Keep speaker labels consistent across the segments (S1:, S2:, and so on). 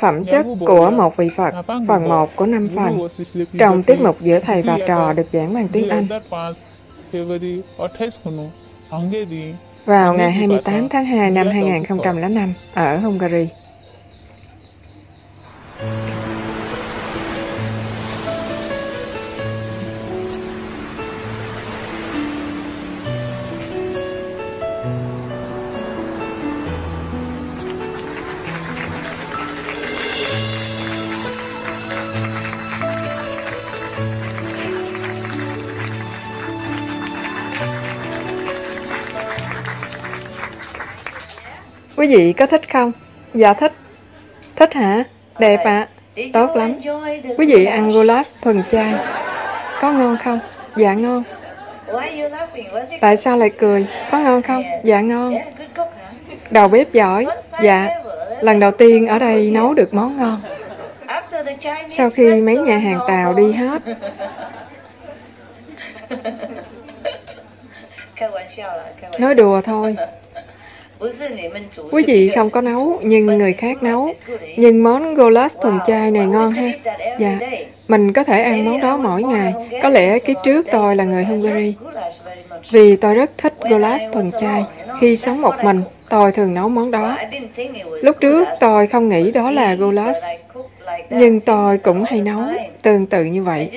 S1: Phẩm chất của một vị Phật, phần 1 của năm phần. Trong tiết mục giữa thầy và trò được giảng bằng tiếng Anh. Vào ngày 28 tháng 2 năm 2005 ở Hungary. Vị có thích không? Dạ thích. Thích hả? Đẹp ạ. À. Tốt lắm. Quý vị ăn goulash thuần chay. Có ngon không? Dạ ngon. Tại sao lại cười? Có ngon không? Dạ ngon. Đầu bếp giỏi. Dạ. Lần đầu tiên ở đây nấu được món ngon. Sau khi mấy nhà hàng Tàu đi hết. Nói đùa thôi. Quý vị không có nấu, nhưng người khác nấu. Nhưng món goulash thuần chay này ngon ha. Dạ, mình có thể ăn món đó mỗi ngày. Có lẽ kiếp trước tôi là người Hungary. Vì tôi rất thích goulash thuần chay. Khi sống một mình, tôi thường nấu món đó. Lúc trước tôi không nghĩ đó là goulash. Nhưng tôi cũng hay nấu tương tự như vậy.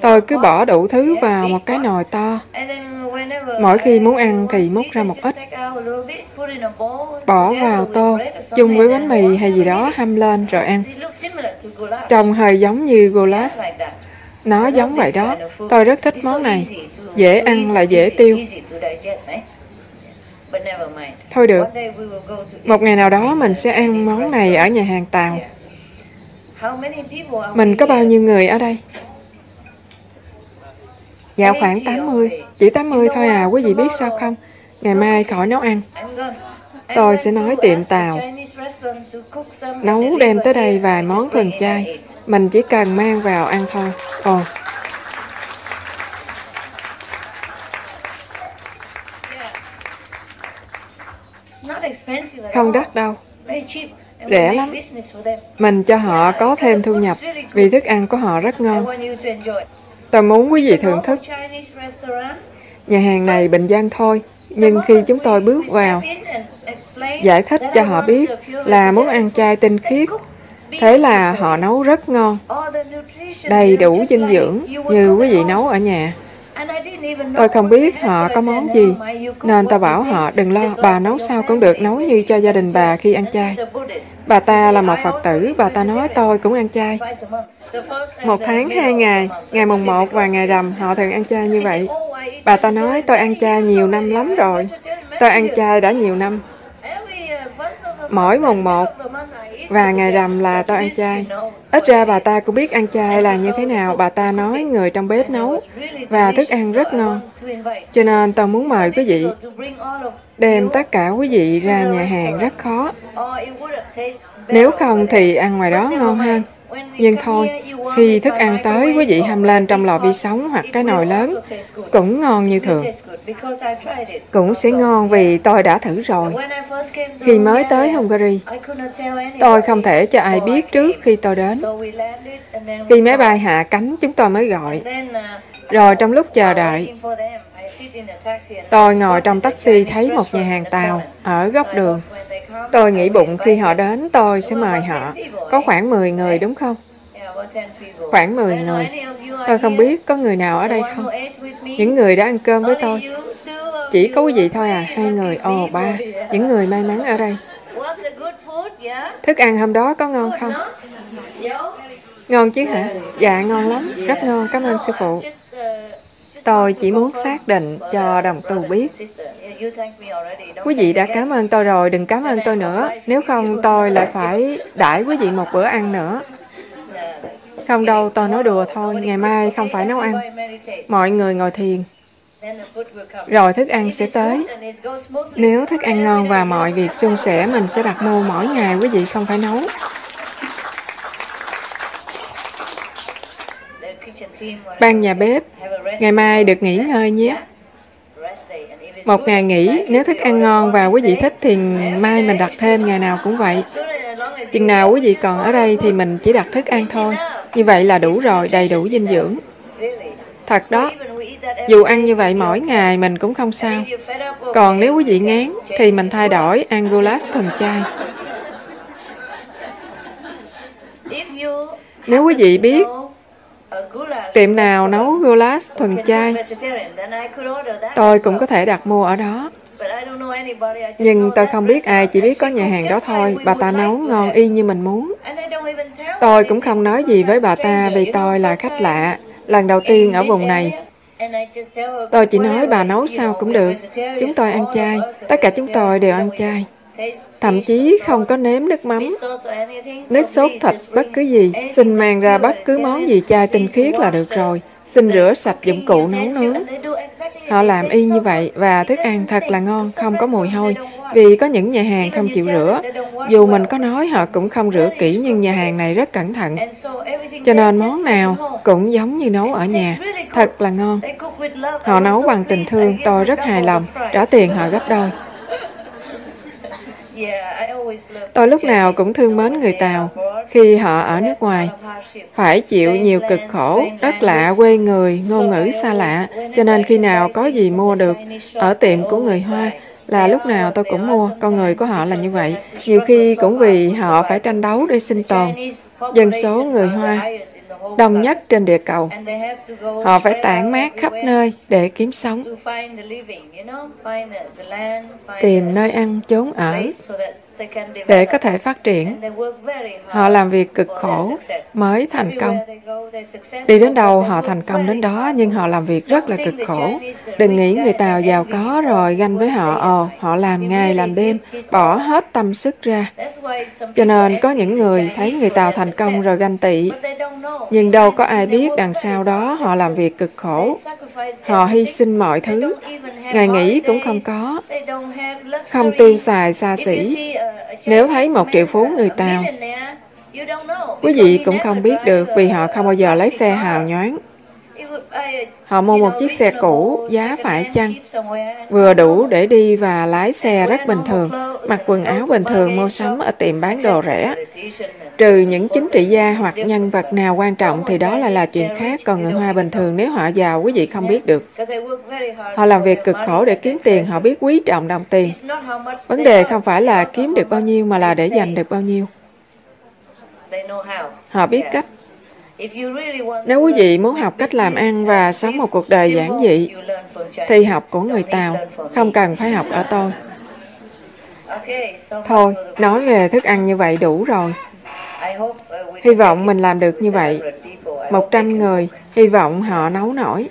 S1: Tôi cứ bỏ đủ thứ vào một cái nồi to. Mỗi khi muốn ăn thì múc ra một ít. Bỏ vào tô, chung với bánh mì hay gì đó hâm lên rồi ăn. Trông hơi giống như goulash. Nó giống vậy đó. Tôi rất thích món này. Dễ ăn lại dễ tiêu. Thôi được. Một ngày nào đó mình sẽ ăn món này ở nhà hàng Tàu. Mình có bao nhiêu người ở đây? Dạ khoảng 80. Chỉ 80 thôi à, quý vị biết sao không? Ngày mai khỏi nấu ăn. Tôi sẽ nói tiệm Tàu. Nấu đem tới đây vài món thuần chay. Mình chỉ cần mang vào ăn thôi. Ồ. Không đắt đâu. Rẻ lắm. Mình cho họ có thêm thu nhập vì thức ăn của họ rất ngon. Tôi muốn quý vị thưởng thức. Nhà hàng này bình dân thôi, nhưng khi chúng tôi bước vào, giải thích cho họ biết là muốn ăn chay tinh khiết, thế là họ nấu rất ngon, đầy đủ dinh dưỡng như quý vị nấu ở nhà. Tôi không biết họ có món gì, nên tôi bảo họ đừng lo, bà nấu sao cũng được nấu như cho gia đình bà khi ăn chay. Bà ta là một Phật tử, bà ta nói tôi cũng ăn chay. Một tháng hai ngày, ngày mùng một và ngày rằm họ thường ăn chay như vậy. Bà ta nói tôi ăn chay nhiều năm lắm rồi. Tôi ăn chay đã nhiều năm. Mỗi mùng một và ngày rằm là tao ăn chay. Ít ra bà ta cũng biết ăn chay là như thế nào. Bà ta nói người trong bếp nấu và thức ăn rất ngon. Cho nên tao muốn mời quý vị đem tất cả quý vị ra nhà hàng rất khó. Nếu không thì ăn ngoài đó ngon hơn. Nhưng thôi, khi thức ăn tới, quý vị hâm lên trong lò vi sóng hoặc cái nồi lớn, cũng ngon như thường. Cũng sẽ ngon vì tôi đã thử rồi. Khi mới tới Hungary, tôi không thể cho ai biết trước khi tôi đến. Khi máy bay hạ cánh, chúng tôi mới gọi. Rồi trong lúc chờ đợi, tôi ngồi trong taxi thấy một nhà hàng Tàu ở góc đường. Tôi nghĩ bụng khi họ đến tôi sẽ mời họ. Có khoảng 10 người đúng không? Khoảng 10 người. Tôi không biết có người nào ở đây không. Những người đã ăn cơm với tôi. Chỉ có quý vị thôi à, hai người, ồ oh, ba. Những người may mắn ở đây. Thức ăn hôm đó có ngon không? Ngon chứ hả? Dạ ngon lắm, rất ngon, cảm ơn sư phụ. Tôi chỉ muốn xác định cho đồng tu biết. Quý vị đã cảm ơn tôi rồi, đừng cảm ơn tôi nữa. Nếu không tôi lại phải đãi quý vị một bữa ăn nữa. Không đâu, tôi nói đùa thôi. Ngày mai không phải nấu ăn. Mọi người ngồi thiền. Rồi thức ăn sẽ tới. Nếu thức ăn ngon và mọi việc suôn sẻ, mình sẽ đặt mua mỗi ngày quý vị không phải nấu. Ban nhà bếp, ngày mai được nghỉ ngơi nhé. Một ngày nghỉ, nếu thức ăn ngon và quý vị thích thì mai mình đặt thêm ngày nào cũng vậy. Chừng nào quý vị còn ở đây thì mình chỉ đặt thức ăn thôi. Như vậy là đủ rồi, đầy đủ dinh dưỡng. Thật đó, dù ăn như vậy mỗi ngày mình cũng không sao. Còn nếu quý vị ngán thì mình thay đổi ăn goulash thuần chay. Nếu quý vị biết tiệm nào nấu goulash thuần chay, tôi cũng có thể đặt mua ở đó. Nhưng tôi không biết ai, chỉ biết có nhà hàng đó thôi. Bà ta nấu ngon y như mình muốn. Tôi cũng không nói gì với bà ta vì tôi là khách lạ, lần đầu tiên ở vùng này. Tôi chỉ nói bà nấu sao cũng được. Chúng tôi ăn chay. Tất cả chúng tôi đều ăn chay. Thậm chí không có nếm nước mắm, nước sốt thịt, bất cứ gì. Xin mang ra bất cứ món gì chai tinh khiết là được rồi. Xin rửa sạch dụng cụ nấu nướng. Họ làm y như vậy và thức ăn thật là ngon, không có mùi hôi. Vì có những nhà hàng không chịu rửa. Dù mình có nói họ cũng không rửa kỹ nhưng nhà hàng này rất cẩn thận. Cho nên món nào cũng giống như nấu ở nhà. Thật là ngon. Họ nấu bằng tình thương, tôi rất hài lòng. Trả tiền họ gấp đôi. Tôi lúc nào cũng thương mến người Tàu khi họ ở nước ngoài. Phải chịu nhiều cực khổ, đất lạ, quê người, ngôn ngữ xa lạ, cho nên khi nào có gì mua được ở tiệm của người Hoa là lúc nào tôi cũng mua, con người của họ là như vậy. Nhiều khi cũng vì họ phải tranh đấu để sinh tồn. Dân số người Hoa đông nhất trên địa cầu. Họ phải tản mát khắp nơi để kiếm sống, tìm nơi ăn chốn ở để có thể phát triển. Họ làm việc cực khổ mới thành công. Đi đến đâu họ thành công đến đó, nhưng họ làm việc rất là cực khổ. Đừng nghĩ người Tàu giàu có rồi ganh với họ, ồ, họ làm ngày làm đêm, bỏ hết tâm sức ra. Cho nên có những người thấy người Tàu thành công rồi ganh tị, nhưng đâu có ai biết đằng sau đó họ làm việc cực khổ. Họ hy sinh mọi thứ, ngày nghỉ cũng không có, không tiêu xài xa xỉ, nếu thấy một triệu phú người Tàu, quý vị cũng không biết được vì họ không bao giờ lấy xe hào nhoáng. Họ mua một chiếc xe cũ, giá phải chăng, vừa đủ để đi và lái xe rất bình thường, mặc quần áo bình thường mua sắm ở tiệm bán đồ rẻ. Trừ những chính trị gia hoặc nhân vật nào quan trọng thì đó là là chuyện khác, còn người Hoa bình thường nếu họ giàu quý vị không biết được. Họ làm việc cực khổ để kiếm tiền, họ biết quý trọng đồng tiền. Vấn đề không phải là kiếm được bao nhiêu mà là để dành được bao nhiêu. Họ biết cách. Nếu quý vị muốn học cách làm ăn và sống một cuộc đời giản dị, thì học của người Tàu, không cần phải học ở tôi. Thôi, nói về thức ăn như vậy đủ rồi. Hy vọng mình làm được như vậy. Một trăm người, hy vọng họ nấu nổi.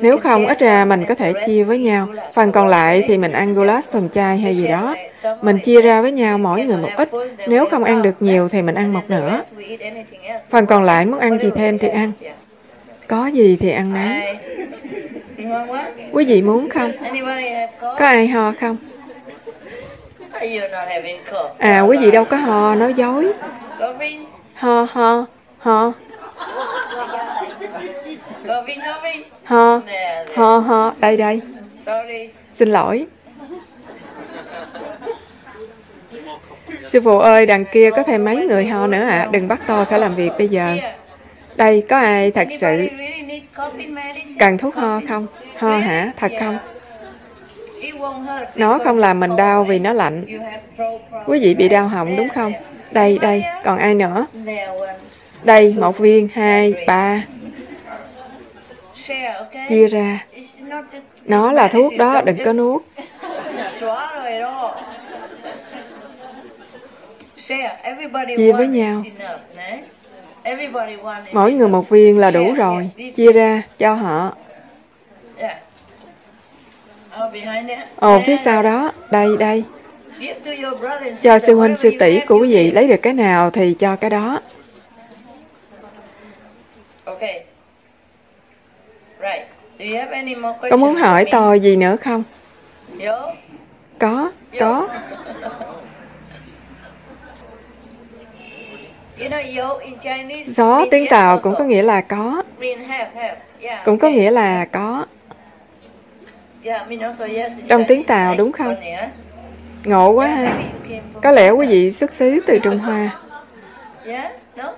S1: Nếu không, ít ra mình có thể chia với nhau. Phần còn lại thì mình ăn goulash thuần chay hay gì đó. Mình chia ra với nhau mỗi người một ít. Nếu không ăn được nhiều thì mình ăn một nửa. Phần còn lại muốn ăn gì thêm thì ăn. Có gì thì ăn nấy. Quý vị muốn không? Có ai ho không? À, quý vị đâu có ho, nói dối. Ho, ho, ho. Ho, ho, ho, đây, đây. Xin lỗi. Sư phụ ơi, đằng kia có thêm mấy người ho nữa ạ. À. Đừng bắt tôi phải làm việc bây giờ. Đây, có ai thật sự cần thuốc ho không? Ho hả? Thật không? Nó không làm mình đau vì nó lạnh. Quý vị bị đau họng đúng không? Đây, đây, còn ai nữa? Đây, một viên, hai, ba. Chia ra. Nó là thuốc đó, đừng có nuốt. Chia với nhau. Mỗi người một viên là đủ rồi. Chia ra, cho họ. Ồ, phía sau đó, đây, đây. Cho sư huynh sư tỷ của quý vị lấy được cái nào thì cho cái đó. Có muốn hỏi tôi gì nữa không? Có, có. Gió tiếng Tàu cũng có nghĩa là có. Cũng có nghĩa là có. Trong tiếng Tàu đúng không? Ngộ quá ha. Có lẽ quý vị xuất xứ từ Trung Hoa.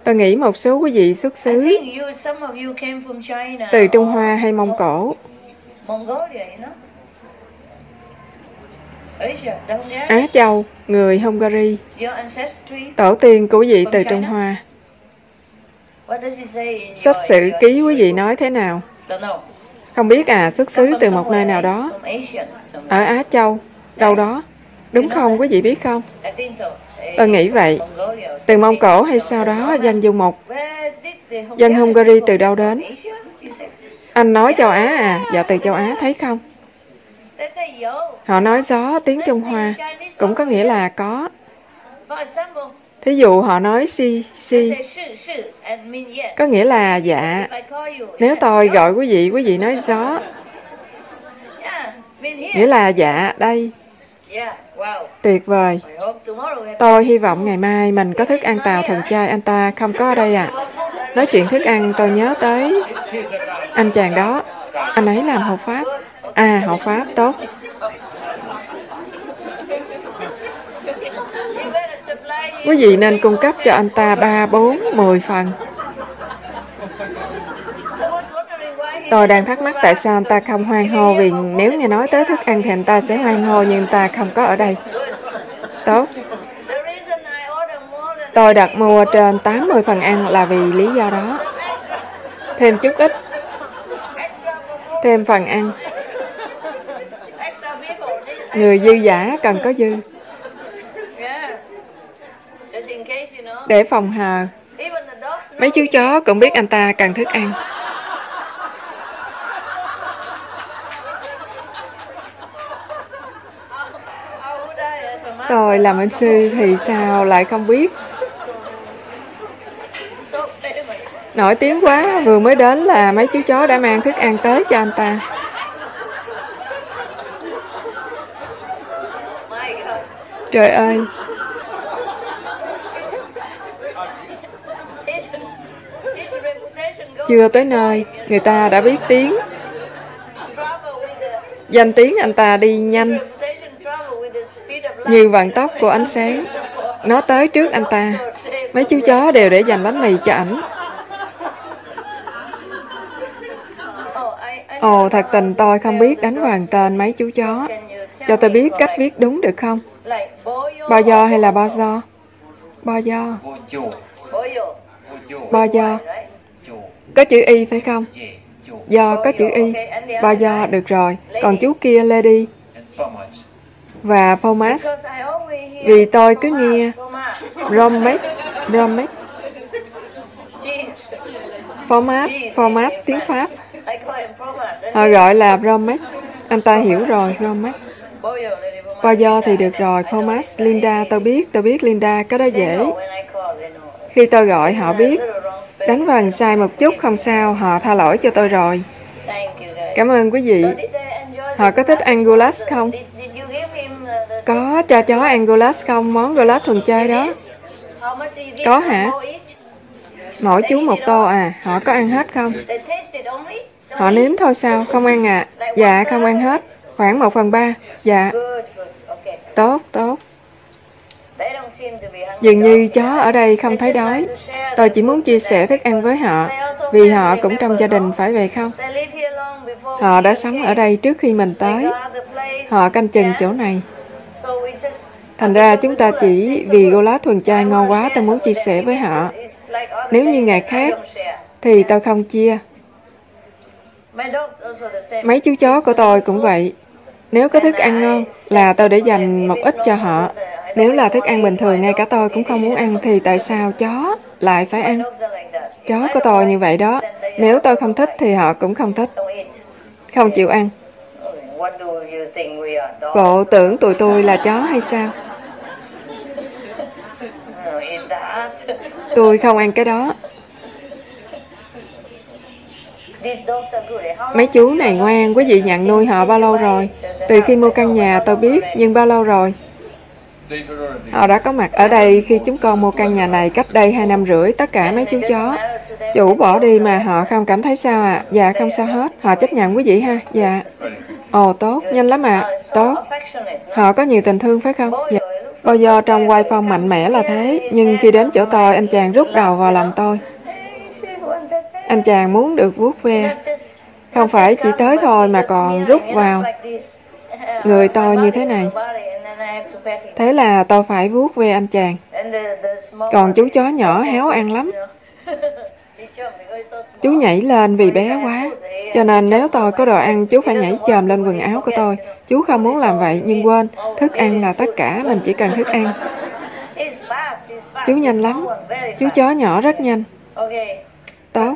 S1: Tôi nghĩ một số quý vị xuất xứ từ Trung Hoa hay Mông Cổ. Á Châu, người Hungary. Tổ tiên của quý vị từ Trung Hoa. Sách sử ký quý vị nói thế nào? Không biết à, xuất xứ từ một nơi nào đó. Ở Á Châu, đâu đó. Đúng không, quý vị biết không? Tôi nghĩ vậy. Từ Mông Cổ hay sau đó danh du mục. Dân Hungary từ đâu đến? Anh nói châu Á à? Dạ từ châu Á thấy không? Họ nói gió tiếng Trung Hoa cũng có nghĩa là có. Thí dụ họ nói si, si, có nghĩa là dạ. Nếu tôi gọi quý vị, quý vị nói gió, nghĩa là dạ, đây. Tuyệt vời. Tôi hy vọng ngày mai mình có thức ăn tàu thuần chay, anh ta không có ở đây à. Nói chuyện thức ăn tôi nhớ tới anh chàng đó. Anh ấy làm hộ pháp. À, hộ pháp, tốt. Quý vị nên cung cấp cho anh ta 3, 4, 10 phần. Tôi đang thắc mắc tại sao anh ta không hoan hô vì nếu nghe nói tới thức ăn thì anh ta sẽ hoan hô nhưng ta không có ở đây. Tốt. Tôi đặt mua trên 80 phần ăn là vì lý do đó. Thêm chút ít. Thêm phần ăn. Người dư giả cần có dư. Để phòng hờ. Mấy chú chó cũng biết anh ta cần thức ăn. Tôi làm anh sư thì sao lại không biết? Nổi tiếng quá Vừa mới đến là mấy chú chó đã mang thức ăn tới cho anh ta. Trời ơi Chưa tới nơi Người ta đã biết tiếng Danh tiếng anh ta đi nhanh như vận tốc của ánh sáng. Nó tới trước anh ta. Mấy chú chó đều để dành bánh mì cho ảnh. Ồ, thật tình tôi không biết đánh vàng tên mấy chú chó. Cho tôi biết cách viết đúng được không? Bo do hay là bo do? Bo do. Bo do. Có chữ Y phải không? Do có chữ Y. và do, được rồi. Còn chú kia, Lady và Thomas vì tôi cứ nghe Romek, Romek, format, format tiếng Pháp. Họ gọi là romex. Anh ta hiểu rồi, romex. Qua do thì được rồi, Thomas, Linda, tôi biết, tôi biết Linda, cái đó dễ. Khi tôi gọi, họ biết. Đánh vần sai một chút, không sao, họ tha lỗi cho tôi rồi. Cảm ơn quý vị. Họ có thích ăn gulas không? Có cho chó ăn gulas không? Món gulas thuần chay đó. Có hả? Mỗi chú một tô à? Họ có ăn hết không? Họ nếm thôi sao? Không ăn à? Dạ, không ăn hết. Khoảng một phần ba. Dạ. Tốt, tốt. Dường như chó ở đây không thấy đói. Tôi chỉ muốn chia sẻ thức ăn với họ, vì họ cũng trong gia đình phải vậy không? Họ đã sống ở đây trước khi mình tới. Họ canh chừng chỗ này. Thành ra chúng ta chỉ vì gô lá thuần chay ngon quá tôi muốn chia sẻ với họ. Nếu như ngày khác, thì tôi không chia. Mấy chú chó của tôi cũng vậy. Nếu có thức ăn ngon là tôi để dành một ít cho họ. Nếu là thức ăn bình thường ngay cả tôi cũng không muốn ăn thì tại sao chó lại phải ăn? Chó của tôi như vậy đó. Nếu tôi không thích thì họ cũng không thích. Không chịu ăn. Bộ tưởng tụi tôi là chó hay sao? Tôi không ăn cái đó. Mấy chú này ngoan, quý vị nhận nuôi họ bao lâu rồi? Từ khi mua căn nhà tôi biết, nhưng bao lâu rồi? Họ đã có mặt ở đây khi chúng con mua căn nhà này cách đây hai năm rưỡi, tất cả mấy chú chó. Chủ bỏ đi mà họ không cảm thấy sao à? Dạ, không sao hết. Họ chấp nhận quý vị ha? Dạ. Ồ, tốt, nhanh lắm ạ. À. Tốt. Họ có nhiều tình thương phải không? Dạ. Bao giờ trong quay phong mạnh mẽ là thế, nhưng khi đến chỗ tôi, anh chàng rút đầu vào lòng tôi. Anh chàng muốn được vuốt ve. Không phải chỉ tới thôi mà còn rút vào người tôi như thế này. Thế là tôi phải vuốt ve anh chàng. Còn chú chó nhỏ héo ăn lắm. Chú nhảy lên vì bé quá, cho nên nếu tôi có đồ ăn, chú phải nhảy chồm lên quần áo của tôi. Chú không muốn làm vậy, nhưng quên, thức ăn là tất cả, mình chỉ cần thức ăn. Chú nhanh lắm, chú chó nhỏ rất nhanh. Tốt.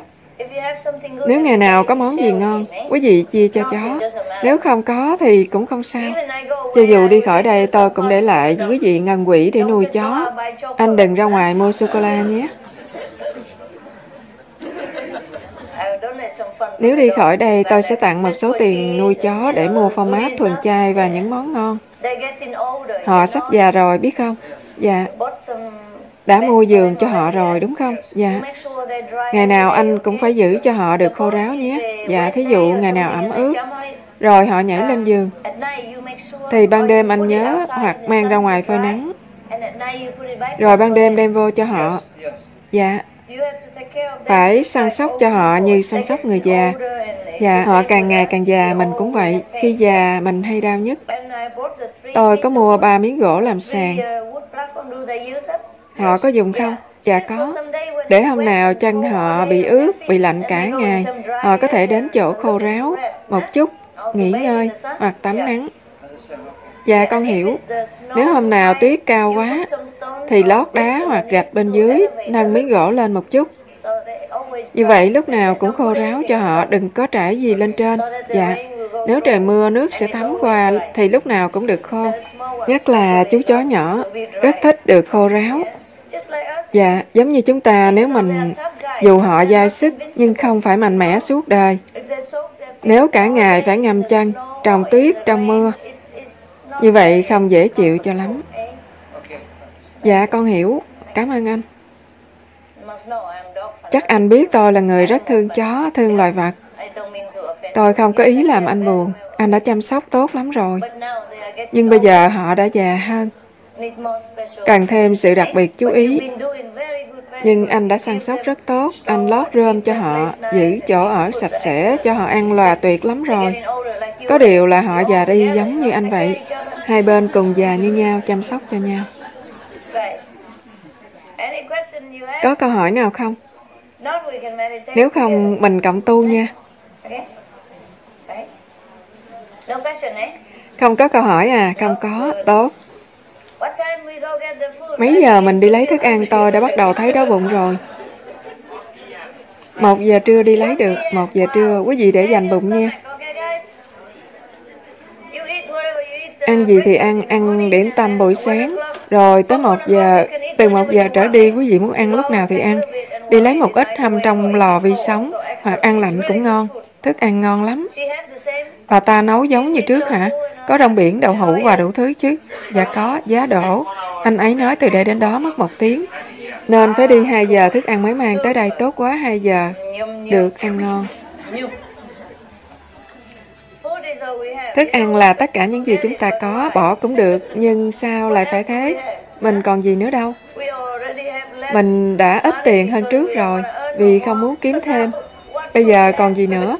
S1: Nếu ngày nào có món gì ngon, quý vị chia cho chó. Nếu không có thì cũng không sao. Cho dù đi khỏi đây, tôi cũng để lại quý vị ngân quỹ để nuôi chó. Anh đừng ra ngoài mua sô-cô-la nhé. Nếu đi khỏi đây, tôi sẽ tặng một số tiền nuôi chó để mua format thuần chay và những món ngon. Họ sắp già rồi, biết không? Dạ. Đã mua giường cho họ rồi, đúng không? Dạ. Ngày nào anh cũng phải giữ cho họ được khô ráo nhé. Dạ, thí dụ ngày nào ẩm ướt, rồi họ nhảy lên giường. Thì ban đêm anh nhớ hoặc mang ra ngoài phơi nắng. Rồi ban đêm đem vô cho họ. Dạ. Phải săn sóc cho họ như săn sóc người già. Dạ, họ càng ngày càng già, mình cũng vậy. Khi già, mình hay đau nhất. Tôi có mua ba miếng gỗ làm sàn. Họ có dùng không? Dạ có. Để hôm nào chân họ bị ướt, bị lạnh cả ngày, họ có thể đến chỗ khô ráo một chút, nghỉ ngơi hoặc tắm nắng. Dạ con hiểu. Nếu hôm nào tuyết cao quá, thì lót đá hoặc gạch bên dưới, nâng miếng gỗ lên một chút. Như vậy lúc nào cũng khô ráo cho họ, đừng có trải gì lên trên. Dạ, nếu trời mưa nước sẽ thấm qua thì lúc nào cũng được khô. Nhất là chú chó nhỏ, rất thích được khô ráo. Dạ, giống như chúng ta nếu mình dù họ dai sức nhưng không phải mạnh mẽ suốt đời. Nếu cả ngày phải ngâm chân, trong tuyết, trong mưa, như vậy không dễ chịu cho lắm. Dạ, con hiểu. Cảm ơn anh. Chắc anh biết tôi là người rất thương chó, thương loài vật. Tôi không có ý làm anh buồn. Anh đã chăm sóc tốt lắm rồi. Nhưng bây giờ họ đã già hơn. Cần thêm sự đặc biệt chú ý. Nhưng anh đã săn sóc rất tốt. Anh lót rơm cho họ, giữ chỗ ở sạch sẽ cho họ ăn lòa tuyệt lắm rồi. Có điều là họ già đi giống như anh vậy. Hai bên cùng già như nhau, chăm sóc cho nhau. Có câu hỏi nào không? Nếu không, mình cộng tu nha. Không có câu hỏi à? Không có. Tốt. Mấy giờ mình đi lấy thức ăn tôi đã bắt đầu thấy đói bụng rồi. Một giờ trưa đi lấy được. Một giờ trưa. Quý vị để dành bụng nha. Ăn gì thì ăn, ăn điểm tâm buổi sáng. Rồi tới một giờ, từ một giờ trở đi, quý vị muốn ăn lúc nào thì ăn. Đi lấy một ít hâm trong lò vi sóng, hoặc ăn lạnh cũng ngon. Thức ăn ngon lắm. Bà ta nấu giống như trước hả? Có rong biển, đậu hũ và đủ thứ chứ? Dạ có, giá đổ. Anh ấy nói từ đây đến đó mất một tiếng. Nên phải đi 2 giờ thức ăn mới mang tới đây tốt quá 2 giờ. Được, ăn ngon. Thức ăn là tất cả những gì chúng ta có, bỏ cũng được, nhưng sao lại phải thế? Mình còn gì nữa đâu. Mình đã ít tiền hơn trước rồi, vì không muốn kiếm thêm. Bây giờ còn gì nữa?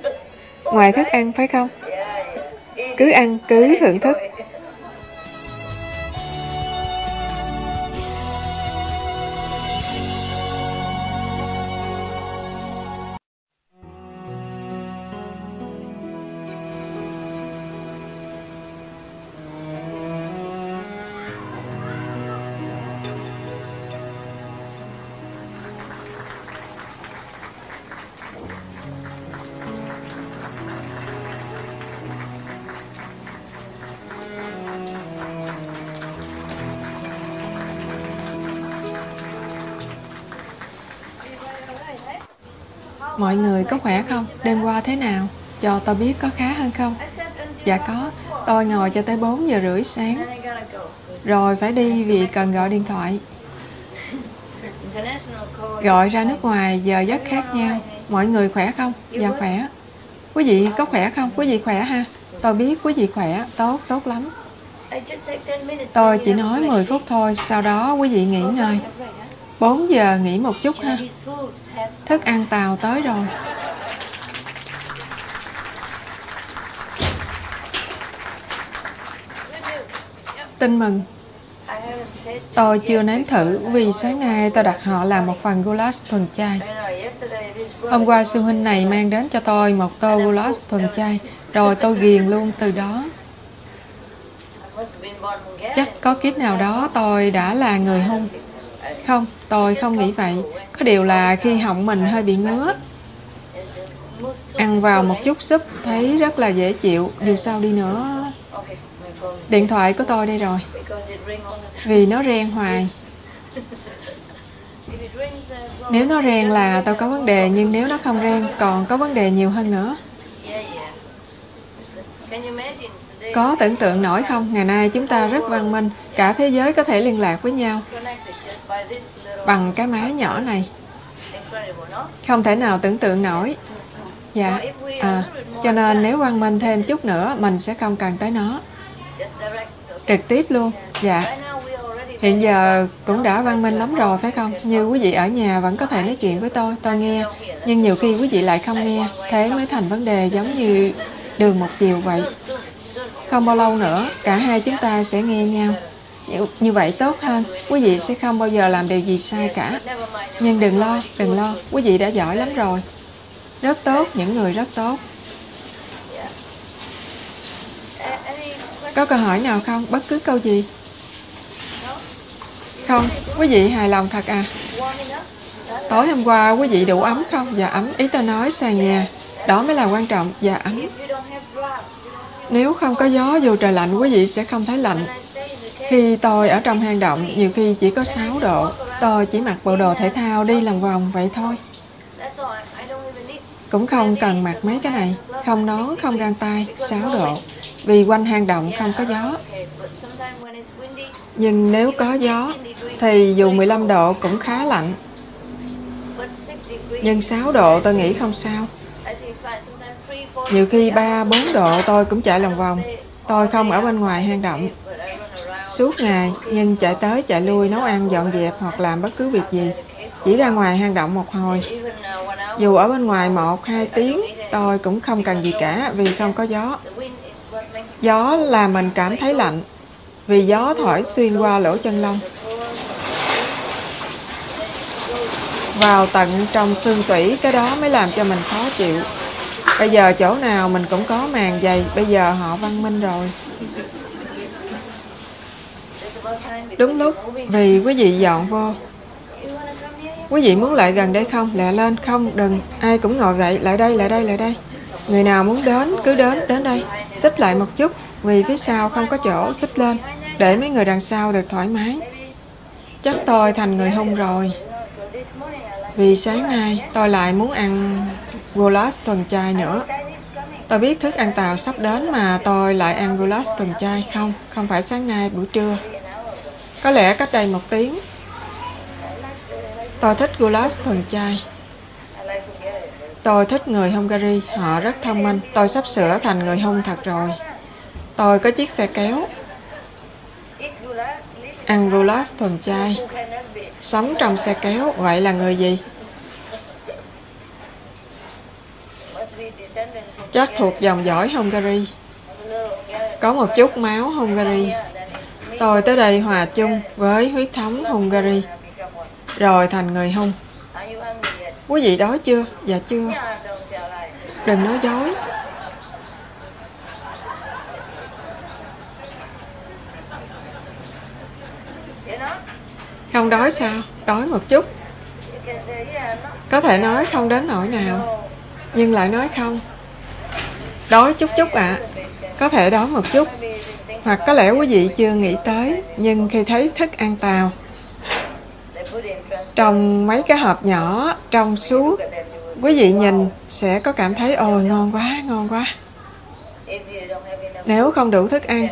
S1: Ngoài thức ăn phải không? Cứ ăn, cứ thưởng thức. Mọi người có khỏe không? Đêm qua thế nào? Cho tôi biết có khá hơn không? Dạ có. Tôi ngồi cho tới 4 giờ rưỡi sáng. Rồi phải đi vì cần gọi điện thoại. Gọi ra nước ngoài giờ giấc khác nhau. Mọi người khỏe không? Dạ khỏe. Quý vị có khỏe không? Quý vị khỏe ha? Tôi biết quý vị khỏe, tốt, tốt lắm. Tôi chỉ nói 10 phút thôi, sau đó quý vị nghỉ ngơi. 4 giờ nghỉ một chút ha. Thức ăn tàu tới rồi. Tin mừng. Tôi chưa nếm thử vì sáng nay tôi đặt họ làm một phần goulash thuần chay. Hôm qua sư huynh này mang đến cho tôi một tô goulash thuần chay, rồi tôi ghiền luôn từ đó. Chắc có kiếp nào đó tôi đã là người hung. Không, tôi không nghĩ vậy. Có điều là khi họng mình hơi bị ngứa. Ăn vào một chút súp thấy rất là dễ chịu, dù sao đi nữa. Điện thoại của tôi đây rồi. Vì nó reng hoài. Nếu nó reng là tôi có vấn đề, nhưng nếu nó không reng còn có vấn đề nhiều hơn nữa. Có tưởng tượng nổi không, ngày nay chúng ta rất văn minh, cả thế giới có thể liên lạc với nhau bằng cái máy nhỏ này. Không thể nào tưởng tượng nổi. Dạ, à, cho nên nếu văn minh thêm chút nữa, mình sẽ không cần tới nó. Trực tiếp luôn, dạ. Hiện giờ cũng đã văn minh lắm rồi phải không? Như quý vị ở nhà vẫn có thể nói chuyện với tôi, tôi nghe. Nhưng nhiều khi quý vị lại không nghe, thế mới thành vấn đề giống như đường một chiều vậy. Không bao lâu nữa, cả hai chúng ta sẽ nghe nhau. Như, vậy tốt hơn, quý vị sẽ không bao giờ làm điều gì sai cả. Nhưng đừng lo, đừng lo, quý vị đã giỏi lắm rồi. Rất tốt, những người rất tốt. Có câu hỏi nào không? Bất cứ câu gì? Không, quý vị hài lòng thật à? Tối hôm qua quý vị đủ ấm không? Dạ ấm, ý tôi nói sàn nhà. Đó mới là quan trọng, dạ ấm. Nếu không có gió dù trời lạnh quý vị sẽ không thấy lạnh. Khi tôi ở trong hang động, nhiều khi chỉ có 6 độ. Tôi chỉ mặc bộ đồ thể thao đi làm vòng vậy thôi. Cũng không cần mặc mấy cái này. Không nón, không găng tay, 6 độ. Vì quanh hang động không có gió. Nhưng nếu có gió, thì dù 15 độ cũng khá lạnh. Nhưng 6 độ tôi nghĩ không sao. Nhiều khi 3, 4 độ tôi cũng chạy lòng vòng. Tôi không ở bên ngoài hang động. Suốt ngày, nhưng chạy tới chạy lui nấu ăn dọn dẹp hoặc làm bất cứ việc gì. Chỉ ra ngoài hang động một hồi. Dù ở bên ngoài một hai tiếng, tôi cũng không cần gì cả vì không có gió. Gió là mình cảm thấy lạnh, vì gió thổi xuyên qua lỗ chân lông. Vào tận trong xương tủy, cái đó mới làm cho mình khó chịu. Bây giờ chỗ nào mình cũng có màn dày, bây giờ họ văn minh rồi. Đúng lúc, vì quý vị dọn vô. Quý vị muốn lại gần đây không? Lẹ lên, không, đừng. Ai cũng ngồi vậy, lại đây, lại đây, lại đây. Người nào muốn đến, cứ đến, đến đây. Xích lại một chút, vì phía sau không có chỗ, xích lên. Để mấy người đằng sau được thoải mái. Chắc tôi thành người hung rồi. Vì sáng nay tôi lại muốn ăn goulash tuần chai nữa. Tôi biết thức ăn Tàu sắp đến mà tôi lại ăn goulash tuần chai không, không phải sáng nay buổi trưa. Có lẽ cách đây một tiếng. Tôi thích goulash thuần chay. Tôi thích người Hungary, họ rất thông minh. Tôi sắp sửa thành người Hung thật rồi. Tôi có chiếc xe kéo. Ăn goulash thuần chay. Sống trong xe kéo, vậy là người gì? Chắc thuộc dòng dõi Hungary. Có một chút máu Hungary. Tôi tới đây hòa chung với huyết thống Hungary. Rồi thành người Hung. Quý vị đói chưa? Dạ chưa. Đừng nói dối. Không đói sao? Đói một chút. Có thể nói không đến nỗi nào, nhưng lại nói không. Đói chút chút ạ. À. Có thể đói một chút. Hoặc có lẽ quý vị chưa nghĩ tới, nhưng khi thấy thức ăn tàu, trong mấy cái hộp nhỏ, trong suốt, quý vị nhìn sẽ có cảm thấy ôi ngon quá, ngon quá. Nếu không đủ thức ăn,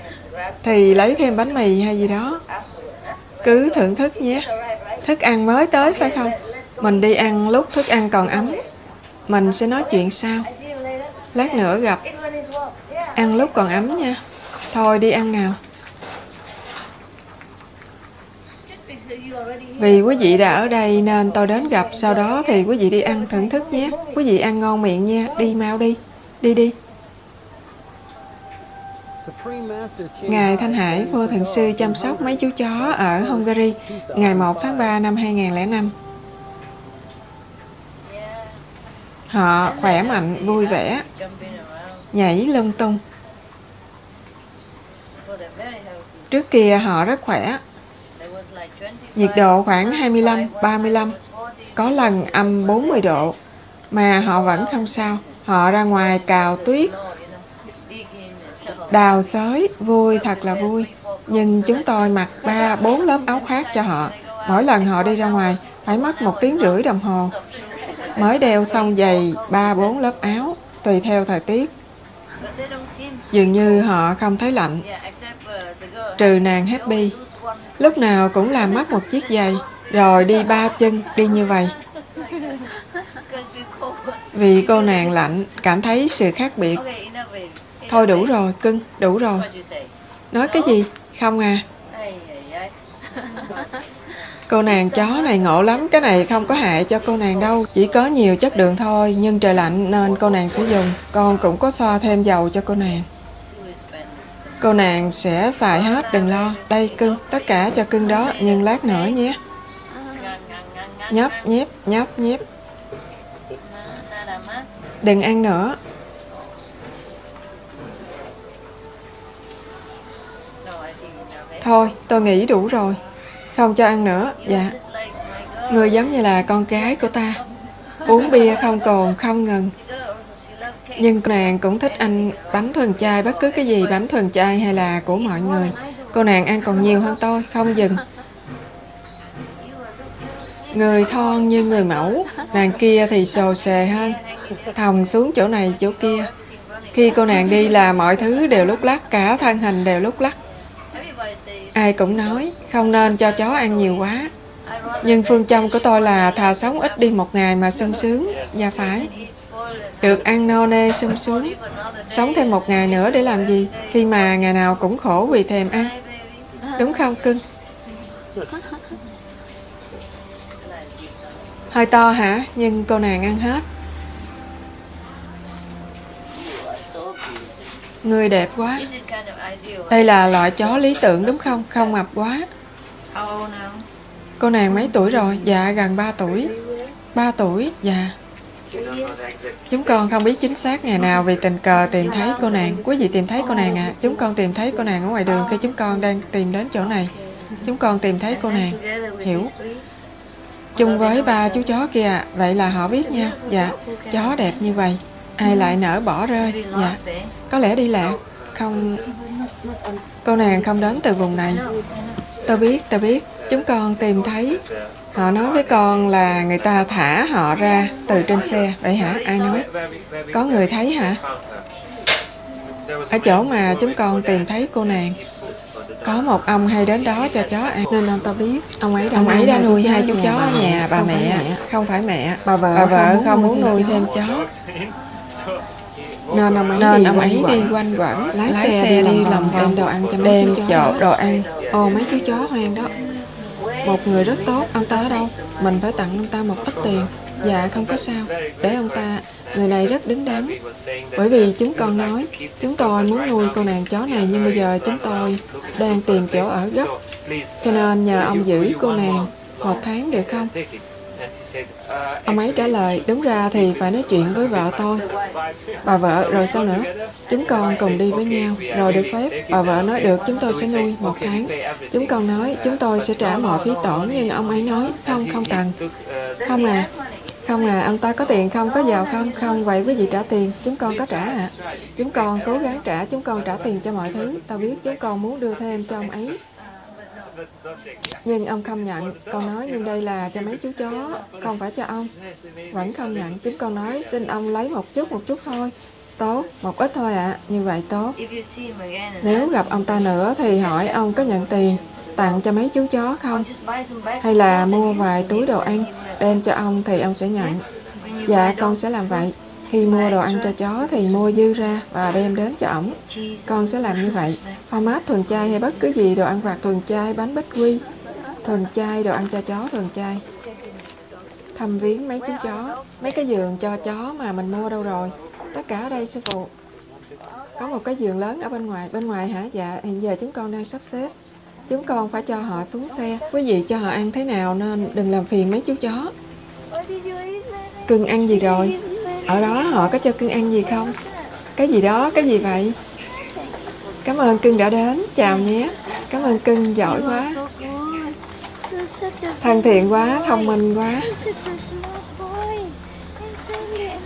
S1: thì lấy thêm bánh mì hay gì đó. Cứ thưởng thức nhé. Thức ăn mới tới phải không? Mình đi ăn lúc thức ăn còn ấm. Mình sẽ nói chuyện sau. Lát nữa gặp. Ăn lúc còn ấm nha. Thôi đi ăn nào. Vì quý vị đã ở đây nên tôi đến gặp, sau đó thì quý vị đi ăn thưởng thức nhé. Quý vị ăn ngon miệng nha, đi mau đi, đi đi. Ngài Thanh Hải, vua thượng sư chăm sóc mấy chú chó ở Hungary ngày 1 tháng 3 năm 2005. Họ khỏe mạnh, vui vẻ, nhảy lung tung. Trước kia họ rất khỏe, nhiệt độ khoảng 25, 35, có lần âm 40 độ, mà họ vẫn không sao. Họ ra ngoài cào tuyết, đào sới vui thật là vui. Nhưng chúng tôi mặc ba bốn lớp áo khoác cho họ. Mỗi lần họ đi ra ngoài, phải mất một tiếng rưỡi đồng hồ. Mới đeo xong giày ba bốn lớp áo, tùy theo thời tiết. Dường như họ không thấy lạnh, trừ nàng Happy. Lúc nào cũng làm mất một chiếc giày, rồi đi ba chân, đi như vậy. Vì cô nàng lạnh, cảm thấy sự khác biệt. Thôi đủ rồi, cưng, đủ rồi. Nói cái gì? Không à. Cô nàng chó này ngộ lắm, cái này không có hại cho cô nàng đâu, chỉ có nhiều chất đường thôi, nhưng trời lạnh nên cô nàng sử dụng. Con cũng có xoa thêm dầu cho cô nàng. Cô nàng sẽ xài hết, đừng lo. Đây cưng, tất cả cho cưng đó, nhưng lát nữa nhé. Nhấp, nhép, nhấp, nhép. Đừng ăn nữa. Thôi, tôi nghĩ đủ rồi. Không cho ăn nữa, dạ. Người giống như là con gái của ta. Uống bia không cồn, không ngừng. Nhưng cô nàng cũng thích ăn bánh thuần chay, bất cứ cái gì bánh thuần chay hay là của mọi người. Cô nàng ăn còn nhiều hơn tôi, không dừng. Người thon như người mẫu, nàng kia thì sồ sề hơn, thòng xuống chỗ này chỗ kia. Khi cô nàng đi là mọi thứ đều lúc lắc, cả thân hình đều lúc lắc. Ai cũng nói không nên cho chó ăn nhiều quá. Nhưng phương châm của tôi là thà sống ít đi một ngày mà sung sướng, và phải. Được ăn no nê sung sướng. Sống thêm một ngày nữa để làm gì khi mà ngày nào cũng khổ vì thèm ăn. Đúng không cưng? Hơi to hả? Nhưng cô nàng ăn hết. Người đẹp quá. Đây là loại chó lý tưởng đúng không? Không mập quá. Cô nàng mấy tuổi rồi? Dạ gần 3 tuổi. 3 tuổi? Dạ. Chúng con không biết chính xác ngày nào vì tình cờ tìm thấy cô nàng. Quý vị tìm thấy cô nàng à? Chúng con tìm thấy cô nàng ở ngoài đường khi chúng con đang tìm đến chỗ này. Chúng con tìm thấy cô nàng. Hiểu. Chung với ba chú chó kia, Vậy là họ biết nha. Dạ. Chó đẹp như vậy. Ai lại nỡ bỏ rơi? Dạ. Có lẽ đi lạc. Không... Cô nàng không đến từ vùng này. Tôi biết, tôi biết. Chúng con tìm thấy. Họ nói với con là người ta thả họ ra từ trên xe. Vậy hả? Ai nói? Có người thấy hả? Ở chỗ mà chúng con tìm thấy cô nàng. Có một ông hay đến đó cho chó ăn Nên ông ta biết Ông ấy đã, ông ấy đã nuôi hai chú chó ở nhà bà mẹ. mẹ Không phải mẹ Bà vợ, bà vợ không muốn nuôi thêm chó nên ông ấy, nên đi, ông ấy đi quanh quẩn. Lái, lái xe, xe đi lòng đem đồ ăn cho mấy chú chó đồ ăn. Ồ mấy chú chó hoang đó. Một người rất tốt ông ta ở đâu? Mình phải tặng ông ta một ít tiền. Dạ không có sao. Để ông ta. Người này rất đứng đắn. Bởi vì chúng con nói chúng tôi muốn nuôi con nàng chó này nhưng bây giờ chúng tôi đang tìm chỗ ở gấp. Cho nên nhờ ông giữ cô nàng một tháng được không Ông ấy trả lời, đúng ra thì phải nói chuyện với vợ tôi. Bà vợ, rồi sao nữa? Chúng con cùng đi với nhau, rồi được phép. Bà vợ nói được, chúng tôi sẽ nuôi một tháng. Chúng con nói, chúng tôi sẽ trả mọi phí tổn, nhưng ông ấy nói, không, không cần. Không à, không à, ông ta có tiền không, có giàu không? Không, vậy quý vị trả tiền, chúng con có trả ạ. À. Chúng con cố gắng trả, chúng con trả tiền cho mọi thứ. Tao biết chúng con muốn đưa thêm cho ông ấy. Nhưng ông không nhận, con nói nhưng đây là cho mấy chú chó, không phải cho ông. Vẫn không nhận, chúng con nói xin ông lấy một chút một chút thôi. Tốt, một ít thôi ạ, à. như vậy tốt. Nếu gặp ông ta nữa thì hỏi ông có nhận tiền tặng cho mấy chú chó không? Hay là mua vài túi đồ ăn, đem cho ông thì ông sẽ nhận. Dạ, con sẽ làm vậy. Khi mua đồ ăn cho chó thì mua dư ra và đem đến cho ổng. Con sẽ làm như vậy. Format thuần chay hay bất cứ gì đồ ăn vặt thuần chay, bánh bích quy, thuần chay, đồ ăn cho chó thuần chay. Thăm viếng mấy chú chó, mấy cái giường cho chó mà mình mua đâu rồi. Tất cả ở đây sư phụ. Có một cái giường lớn ở bên ngoài. Bên ngoài hả? Dạ, hiện giờ chúng con đang sắp xếp. Chúng con phải cho họ xuống xe. Quý vị cho họ ăn thế nào nên đừng làm phiền mấy chú chó. Cưng ăn gì rồi? Ở đó họ có cho cưng ăn gì không? Cái gì đó, cái gì vậy? Cảm ơn cưng đã đến, chào nhé. Cảm ơn cưng, giỏi quá. Thân thiện quá, thông minh quá.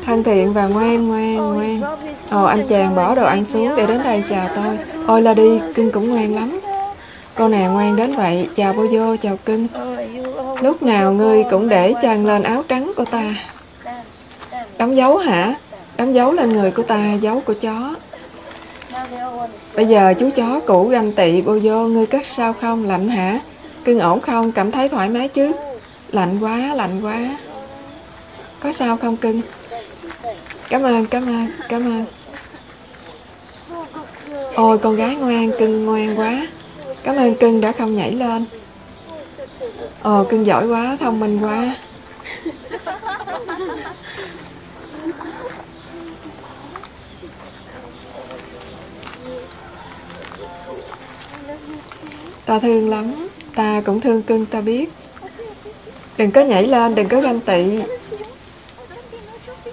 S1: Thân thiện và ngoan, ngoan, ngoan. Ồ, anh chàng bỏ đồ ăn xuống để đến đây chào tôi. Ôi là đi, cưng cũng ngoan lắm. Cô nàng ngoan đến vậy, chào bô vô, chào cưng. Lúc nào ngươi cũng để chân lên áo trắng của ta. Đóng dấu hả? Đóng dấu lên người của ta, dấu của chó. Bây giờ chú chó cũ ganh tị bô vô, ngươi cất sao không? Lạnh hả? Cưng ổn không? Cảm thấy thoải mái chứ? Lạnh quá, lạnh quá. Có sao không cưng? Cảm ơn, cảm ơn, cảm ơn. Ôi con gái ngoan, cưng ngoan quá. Cảm ơn cưng đã không nhảy lên. Ồ, cưng giỏi quá, thông minh quá. Ta thương lắm, ta cũng thương cưng ta biết. Đừng có nhảy lên, đừng có ganh tị.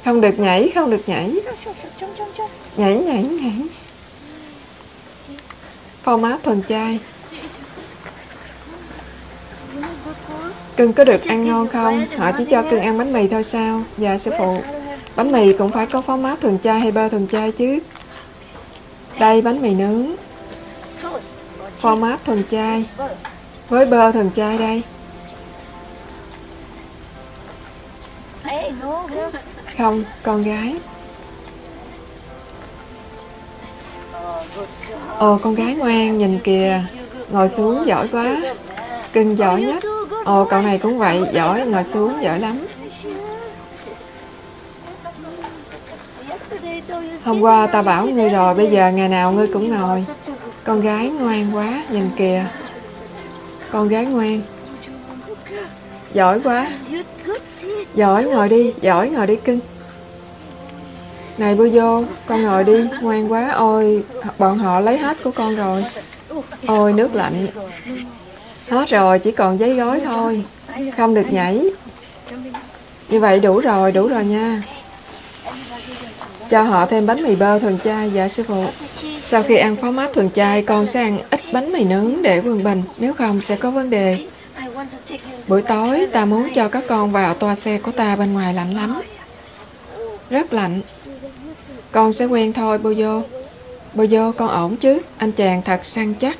S1: Không được nhảy, không được nhảy. Nhảy, nhảy, nhảy. Format thuần chay. Cưng có được ăn ngon không? Họ chỉ cho cưng ăn bánh mì thôi sao? Dạ sư phụ. Bánh mì cũng phải có format thuần chay hay bơ thuần chay chứ. Đây bánh mì nướng. Format thuần chai Với bơ thuần chai đây. Không, con gái. Ồ, con gái ngoan, nhìn kìa. Ngồi xuống giỏi quá. Cưng giỏi nhất. Ồ, cậu này cũng vậy, giỏi, ngồi xuống, giỏi lắm. Hôm qua ta bảo ngươi rồi, bây giờ ngày nào ngươi cũng ngồi. Con gái ngoan quá, nhìn kìa. Con gái ngoan. Giỏi quá. Giỏi, ngồi đi, giỏi, ngồi đi cưng. Này bu vô, con ngồi đi, ngoan quá. Ôi, bọn họ lấy hết của con rồi. Ôi, nước lạnh. Hết rồi, chỉ còn giấy gói thôi. Không được nhảy. Như vậy đủ rồi, đủ rồi nha. Cho họ thêm bánh mì bơ thuần chay, dạ sư phụ. Sau khi ăn phó mát thuần chay, con sẽ ăn ít bánh mì nướng để vườn bình, nếu không sẽ có vấn đề. Buổi tối, ta muốn cho các con vào toa xe của ta bên ngoài lạnh lắm. Rất lạnh. Con sẽ quen thôi, bô vô. Bô vô, con ổn chứ? Anh chàng thật săn chắc.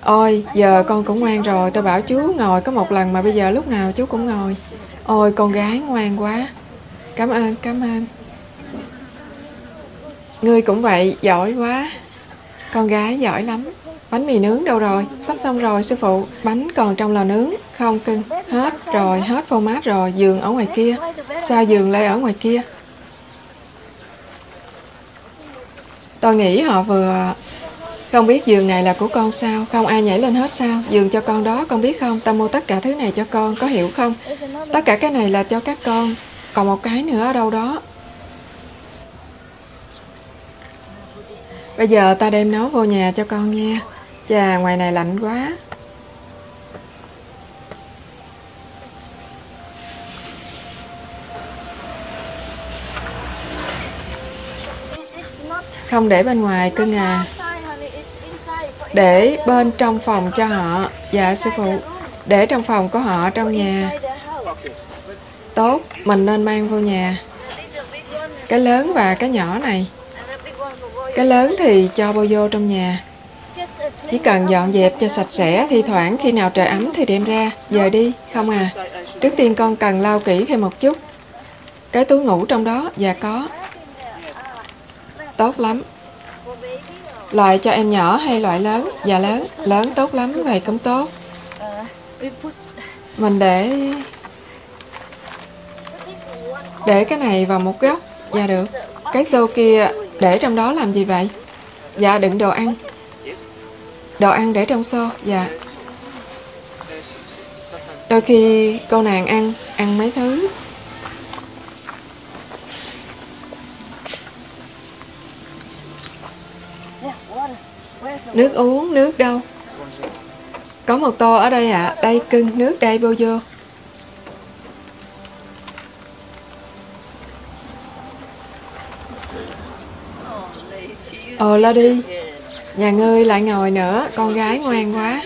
S1: Ôi, giờ con cũng ngoan rồi, tôi bảo chú ngồi có một lần mà bây giờ lúc nào chú cũng ngồi. Ôi, con gái ngoan quá. Cảm ơn, cảm ơn. Ngươi cũng vậy, giỏi quá. Con gái giỏi lắm. Bánh mì nướng đâu rồi? Sắp xong rồi sư phụ. Bánh còn trong lò nướng. Không cưng. Hết rồi, hết phô mát rồi. Giường ở ngoài kia. Sao giường lại ở ngoài kia? Tôi nghĩ họ vừa không biết giường này là của con sao? Không ai nhảy lên hết sao? Giường cho con đó con biết không? Ta mua tất cả thứ này cho con, có hiểu không? Tất cả cái này là cho các con. Còn một cái nữa ở đâu đó. Bây giờ ta đem nó vô nhà cho con nha. Chà, ngoài này lạnh quá. Không để bên ngoài cưng à. Để bên trong phòng cho họ. Dạ sư phụ. Để trong phòng của họ trong nhà. Tốt, mình nên mang vô nhà. Cái lớn và cái nhỏ này. Cái lớn thì cho bao vô trong nhà. Chỉ cần dọn dẹp cho sạch sẽ, thi thoảng khi nào trời ấm thì đem ra. Giờ đi, không à. Trước tiên con cần lau kỹ thêm một chút. Cái túi ngủ trong đó, dạ có. Tốt lắm. Loại cho em nhỏ hay loại lớn? Dạ lớn. Lớn tốt lắm, vậy cũng tốt. mình Để cái này vào một góc. Dạ được. Cái xô kia để trong đó làm gì vậy? Dạ đựng đồ ăn. Đồ ăn để trong xô. Dạ. Đôi khi cô nàng ăn, ăn mấy thứ. Nước uống, nước đâu? Có một tô ở đây ạ. À. Đây cưng, nước đây vô vô. Ờ la đi. Nhà ngươi lại ngồi nữa, Con gái ngoan quá.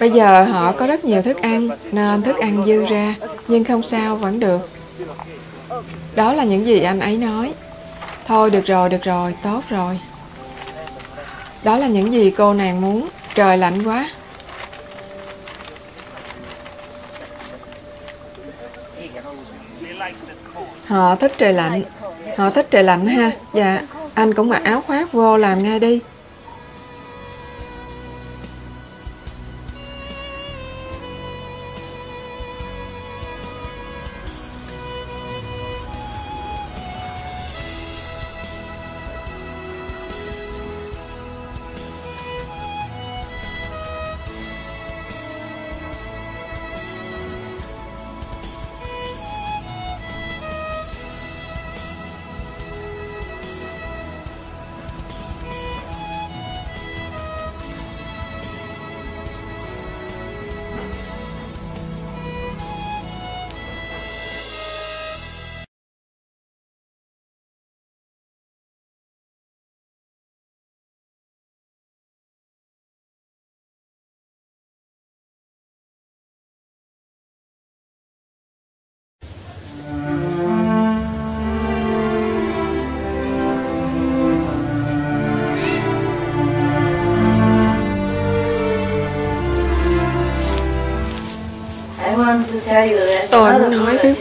S1: Bây giờ họ có rất nhiều thức ăn, Nên thức ăn dư ra, Nhưng không sao, vẫn được. Đó là những gì anh ấy nói. Thôi, được rồi được rồi, Tốt rồi. Đó là những gì cô nàng muốn. Trời lạnh quá. Họ thích trời lạnh. Họ thích trời lạnh ha. Dạ anh cũng mặc áo khoác vô làm ngay đi.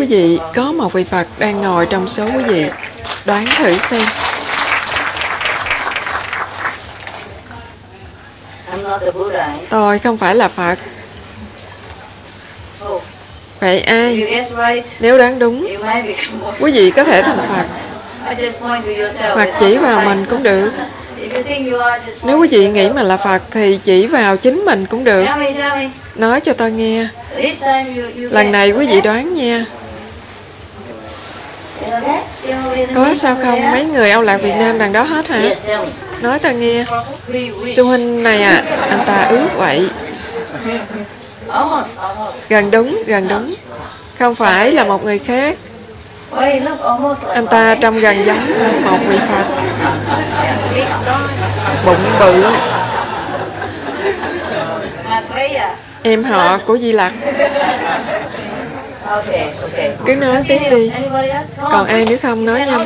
S1: Quý vị, có một vị Phật đang ngồi trong số quý vị. Đoán thử xem. Tôi không phải là Phật. Vậy ai? Nếu đoán đúng, quý vị có thể thành Phật. Hoặc chỉ vào mình cũng được. Nếu quý vị nghĩ mình là Phật thì chỉ vào chính mình cũng được. Nói cho tôi nghe. Lần này quý vị đoán nha. Có sao không? Mấy người Âu Lạc Việt Nam đằng đó hết hả? Nói ta nghe. Sư huynh này à, anh ta ước vậy. Gần đúng, gần đúng. Không phải là một người khác. Anh ta trông gần giống một vị Phật. Bụng bự. Em họ của Di Lặc cứ nói tiếp đi. Còn ai nữa không nói nhanh?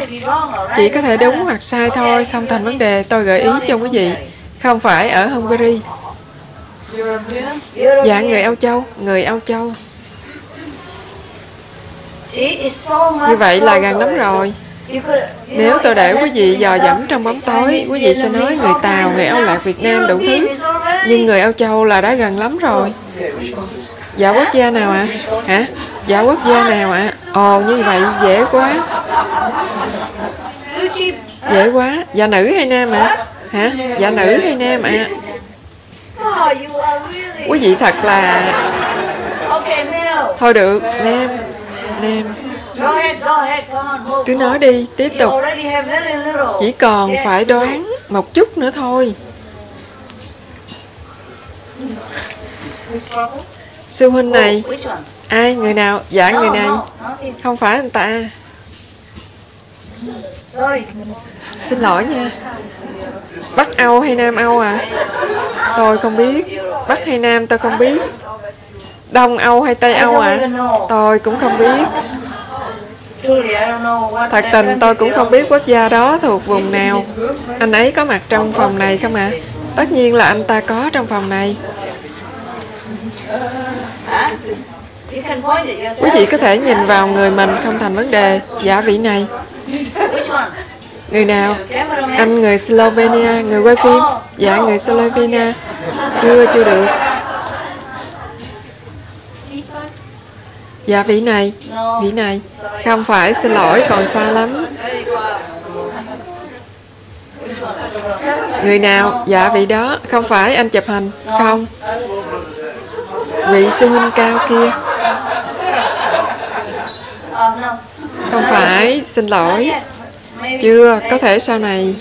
S1: Chỉ có thể đúng hoặc sai thôi Không thành vấn đề. Tôi gợi ý cho quý vị Không phải ở Hungary. Dạ người Âu Châu Người Âu Châu. Như vậy là gần lắm rồi. Nếu tôi để quý vị dò dẫm trong bóng tối, quý vị sẽ nói người Tàu, người Âu Lạc Việt Nam đủ thứ. Nhưng người Âu Châu là đã gần lắm rồi. Dạ quốc gia nào ạ? À? Hả? Dạ quốc gia nào ạ? À? Ồ, như vậy dễ quá. Dễ quá. Dạ nữ hay nam ạ? À? Hả? Dạ nữ hay nam ạ? À? Quý vị thật là... Thôi được, nam. Nam. Cứ nói đi, tiếp tục. Chỉ còn phải đoán một chút nữa thôi. Sư huynh này Ai? Người nào? Dạ người này Không phải anh ta Xin lỗi nha Bắc Âu hay Nam Âu à? Tôi không biết Bắc hay Nam tôi không biết Đông Âu hay Tây Âu à? Tôi cũng không biết Thật tình tôi cũng không biết quốc gia đó thuộc vùng nào Anh ấy có mặt trong phòng này không ạ? À? Tất nhiên là anh ta có trong phòng này Quý vị có thể nhìn vào người mình không thành vấn đề giả vị này Người nào? Anh người Slovenia, người quay phim Dạ người Slovenia Chưa, chưa được Dạ vị này, vị này. Không phải, xin lỗi, còn xa lắm. Người nào? Dạ vị đó. Không phải anh chụp hình. Không. Vị sư huynh cao kia. Không phải, xin lỗi. Chưa, có thể sau này.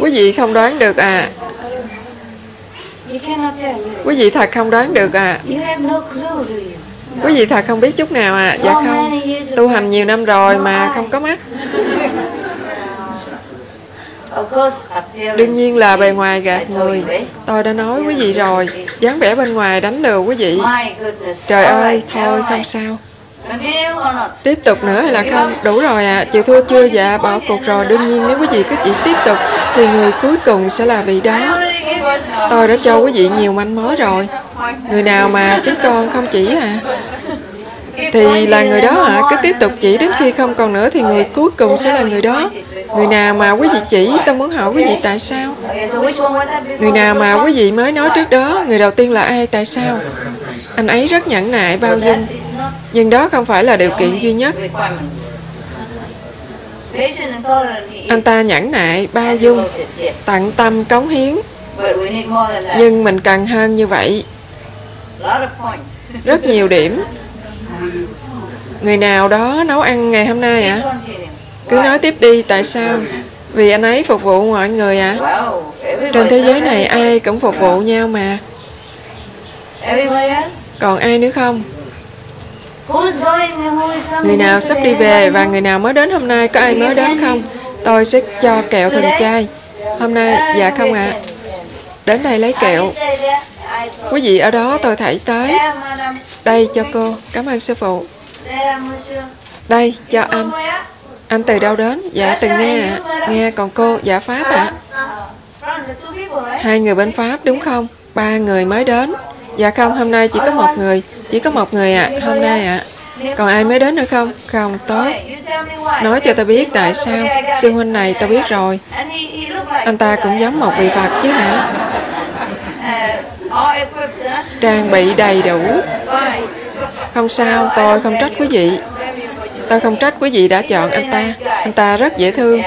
S1: Quý vị không đoán được à? Quý vị thật không đoán được à? Quý vị thật không biết chút nào à? Dạ không. Tu hành nhiều năm rồi mà không có mắt. Đương nhiên là bề ngoài gạt người. Tôi đã nói quý vị rồi, dáng vẻ bên ngoài đánh lừa quý vị. Trời ơi, thôi không sao. Tiếp tục nữa hay là không? Đủ rồi à, chịu thua chưa? Dạ, bỏ cuộc rồi. Đương nhiên nếu quý vị cứ chỉ tiếp tục, thì người cuối cùng sẽ là vị đó. Tôi đã cho quý vị nhiều manh mối rồi. Người nào mà chúng con không chỉ à? Thì là người đó hả? Cứ tiếp tục chỉ đến khi không còn nữa thì người cuối cùng sẽ là người đó. Người nào mà quý vị chỉ, tôi muốn hỏi quý vị tại sao? Người nào mà quý vị mới nói trước đó, người đầu tiên là ai, tại sao? Anh ấy rất nhẫn nại, bao dung. Nhưng đó không phải là điều kiện duy nhất. Anh ta nhẫn nại, bao dung, tận tâm, cống hiến. Nhưng mình cần hơn như vậy. Rất nhiều điểm. Người nào đó nấu ăn ngày hôm nay ạ? À? Cứ nói tiếp đi, tại sao? Vì anh ấy phục vụ mọi người ạ. À? Trên thế giới này ai cũng phục vụ nhau mà. Còn ai nữa không? Người nào sắp đi về và người nào mới đến hôm nay có ai mới đến không? Tôi sẽ cho kẹo thần trai. Hôm nay, dạ không ạ. À. Đến đây lấy kẹo. Quý vị ở đó tôi thảy tới. Đây cho cô. Cảm ơn sư phụ. Đây, cho anh. Anh từ đâu đến? Dạ, từ Nga ạ. À. Nghe, còn cô, dạ Pháp ạ. À. Hai người bên Pháp, đúng không? Ba người mới đến. Dạ không, hôm nay chỉ có một người. Chỉ có một người ạ, à, hôm nay ạ. À. Còn ai mới đến nữa không? Không, tốt. Nói cho ta biết tại sao. Sư huynh này ta biết rồi. Anh ta cũng giống một vị Phật chứ hả? Trang bị đầy đủ. Không sao, tôi không trách quý vị. Tôi không trách quý vị đã chọn anh ta. Anh ta rất dễ thương.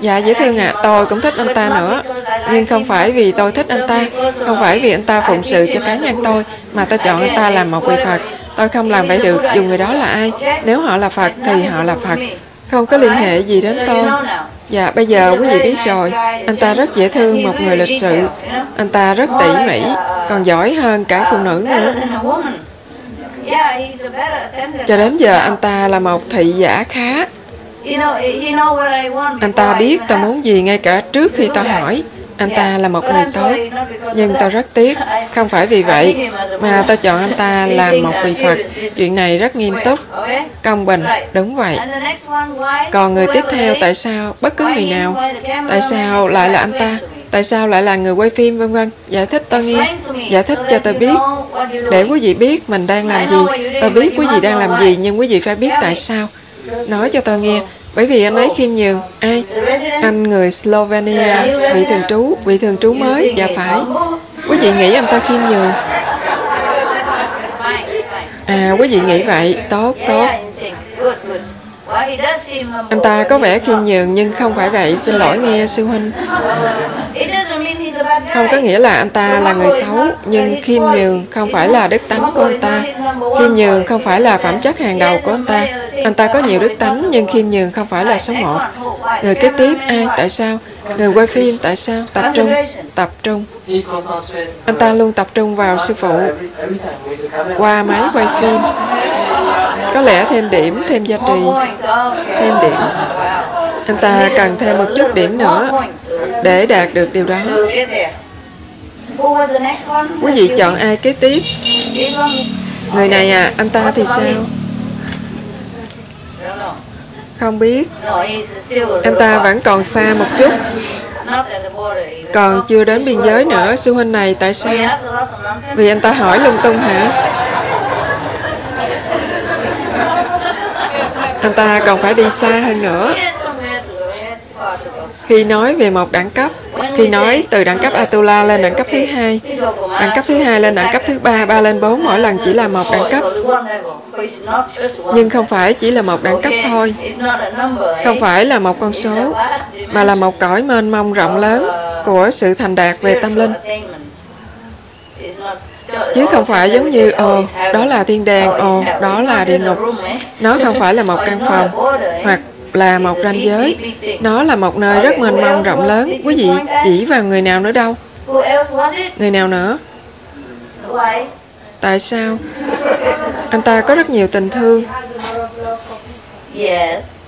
S1: Dạ dễ thương ạ, à. tôi cũng thích anh ta nữa. Nhưng không phải vì tôi thích anh ta, không phải vì anh ta phụng sự cho cá nhân tôi, mà tôi chọn anh ta làm một vị Phật. Tôi không làm vậy được, dù người đó là ai. Nếu họ là Phật thì họ là Phật. Không có liên hệ gì đến tôi. Dạ, bây giờ quý vị biết rồi, anh ta rất dễ thương, một người lịch sự. Anh ta rất tỉ mỉ, còn giỏi hơn cả phụ nữ nữa. Cho đến giờ anh ta là một thị giả khá. Anh ta biết tôi muốn gì ngay cả trước khi tôi hỏi. Anh ta là một người tốt, nhưng tôi rất tiếc, không phải vì vậy mà tôi chọn anh ta làm một vị Phật. Chuyện này rất nghiêm túc, công bình, đúng vậy. Còn người tiếp theo tại sao, bất cứ người nào, tại sao lại là anh ta? Tại sao lại là người quay phim vân vân? Giải thích tôi nghe. Giải thích cho tôi biết. Để quý vị biết mình đang làm gì. Tôi biết quý vị đang làm gì nhưng quý vị phải biết tại sao. Nói cho tôi nghe. Bởi vì anh ấy khiêm nhường. Ai? Anh người Slovenia, vị thường trú, vị thường trú mới. Dạ phải. Quý vị nghĩ anh ta khiêm nhường. À, quý vị nghĩ vậy. Tốt, tốt. Anh ta có vẻ khiêm nhường nhưng không phải vậy. Xin lỗi nghe sư huynh. Không có nghĩa là anh ta là người xấu, nhưng khiêm nhường không phải là đức tánh của anh ta. Khiêm nhường không phải là phẩm chất hàng đầu của anh ta. Anh ta có nhiều đức tánh, nhưng khiêm nhường không phải là số một. Người kế tiếp, ai? Tại sao? Người quay phim, tại sao? Tập trung, tập trung. Anh ta luôn tập trung vào sư phụ qua máy quay phim. Có lẽ thêm điểm, thêm giá trị, thêm điểm. Anh ta cần thêm một chút điểm nữa để đạt được điều đó. Quý vị chọn ai kế tiếp? Người này à, anh ta thì sao? Không biết. Anh ta vẫn còn xa một chút. Còn chưa đến biên giới nữa, sư huynh này tại sao? Vì anh ta hỏi lung tung hả? Anh ta còn phải đi xa hơn nữa khi nói về một đẳng cấp khi nói từ đẳng cấp Atula lên đẳng cấp thứ hai đẳng cấp thứ hai lên đẳng cấp thứ ba ba lên bốn mỗi lần chỉ là một đẳng cấp. Nhưng không phải chỉ là một đẳng cấp thôi. không phải là một con số mà là một cõi mênh mông rộng lớn của sự thành đạt về tâm linh. Chứ không phải giống như ồ đó là thiên đàng ồ đó là địa ngục. Nó không phải là một căn phòng hoặc là một ranh giới. Nó là một nơi rất mênh mông rộng lớn. Quý vị chỉ vào người nào nữa đâu. Người nào nữa? Tại sao? Anh ta có rất nhiều tình thương.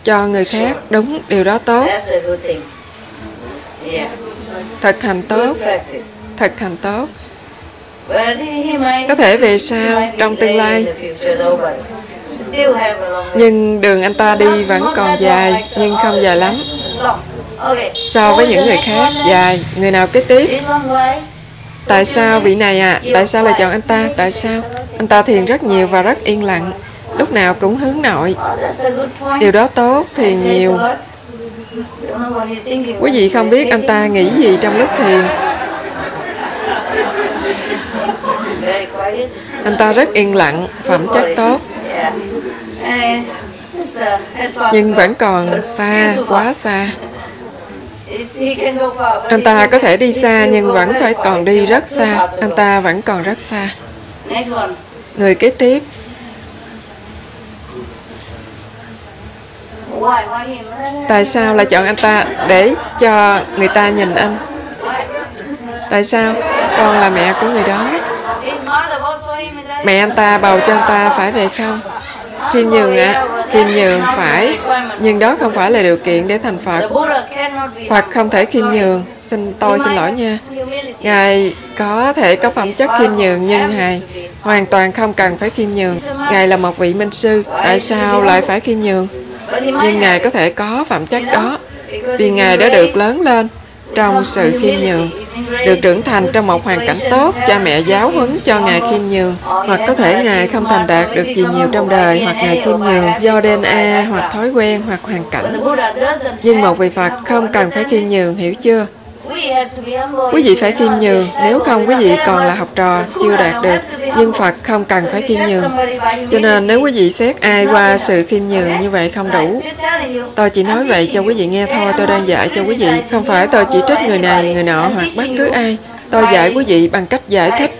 S1: Cho người khác, đúng, điều đó tốt. Thực hành tốt. Thực hành tốt. Có thể về sau, trong tương lai nhưng đường anh ta đi vẫn còn dài nhưng không dài lắm. so với những người khác dài. người nào kế tiếp? Tại sao vị này à tại sao lại chọn anh ta? Tại sao? Anh ta thiền rất nhiều và rất yên lặng. Lúc nào cũng hướng nội. Điều đó tốt thiền nhiều. quý vị không biết anh ta nghĩ gì trong lúc thiền. Anh ta rất yên lặng phẩm chất tốt nhưng vẫn còn xa quá xa. Anh ta có thể đi xa nhưng vẫn phải còn đi rất xa. Anh ta vẫn còn rất xa. Người kế tiếp. Tại sao lại chọn anh ta để cho người ta nhìn anh? Tại sao con là mẹ của người đó? Mẹ anh ta bầu cho anh ta phải về không khiêm nhường ạ à, khiêm nhường phải nhưng đó không phải là điều kiện để thành phật. Phật không thể khiêm nhường. Xin tôi xin lỗi nha. Ngài có thể có phẩm chất khiêm nhường nhưng ngài hoàn toàn không cần phải khiêm nhường. Ngài là một vị minh sư tại sao lại phải khiêm nhường? Nhưng ngài có thể có phẩm chất đó vì ngài đã được lớn lên trong sự khiêm nhường được trưởng thành trong một hoàn cảnh tốt cha mẹ giáo huấn cho ngài khiêm nhường. Hoặc có thể ngài không thành đạt được gì nhiều trong đời hoặc ngài khiêm nhường do DNA hoặc thói quen hoặc hoàn cảnh. Nhưng một vị Phật không cần phải khiêm nhường hiểu chưa Quý vị phải khiêm nhường, nếu không quý vị còn là học trò, chưa đạt được. Nhưng Phật không cần phải khiêm nhường. Cho nên nếu quý vị xét ai qua sự khiêm nhường như vậy không đủ. Tôi chỉ nói vậy cho quý vị nghe thôi, tôi đang dạy cho quý vị. Không phải tôi chỉ trích người này, người nọ hoặc bất cứ ai. Tôi dạy quý vị bằng cách giải thích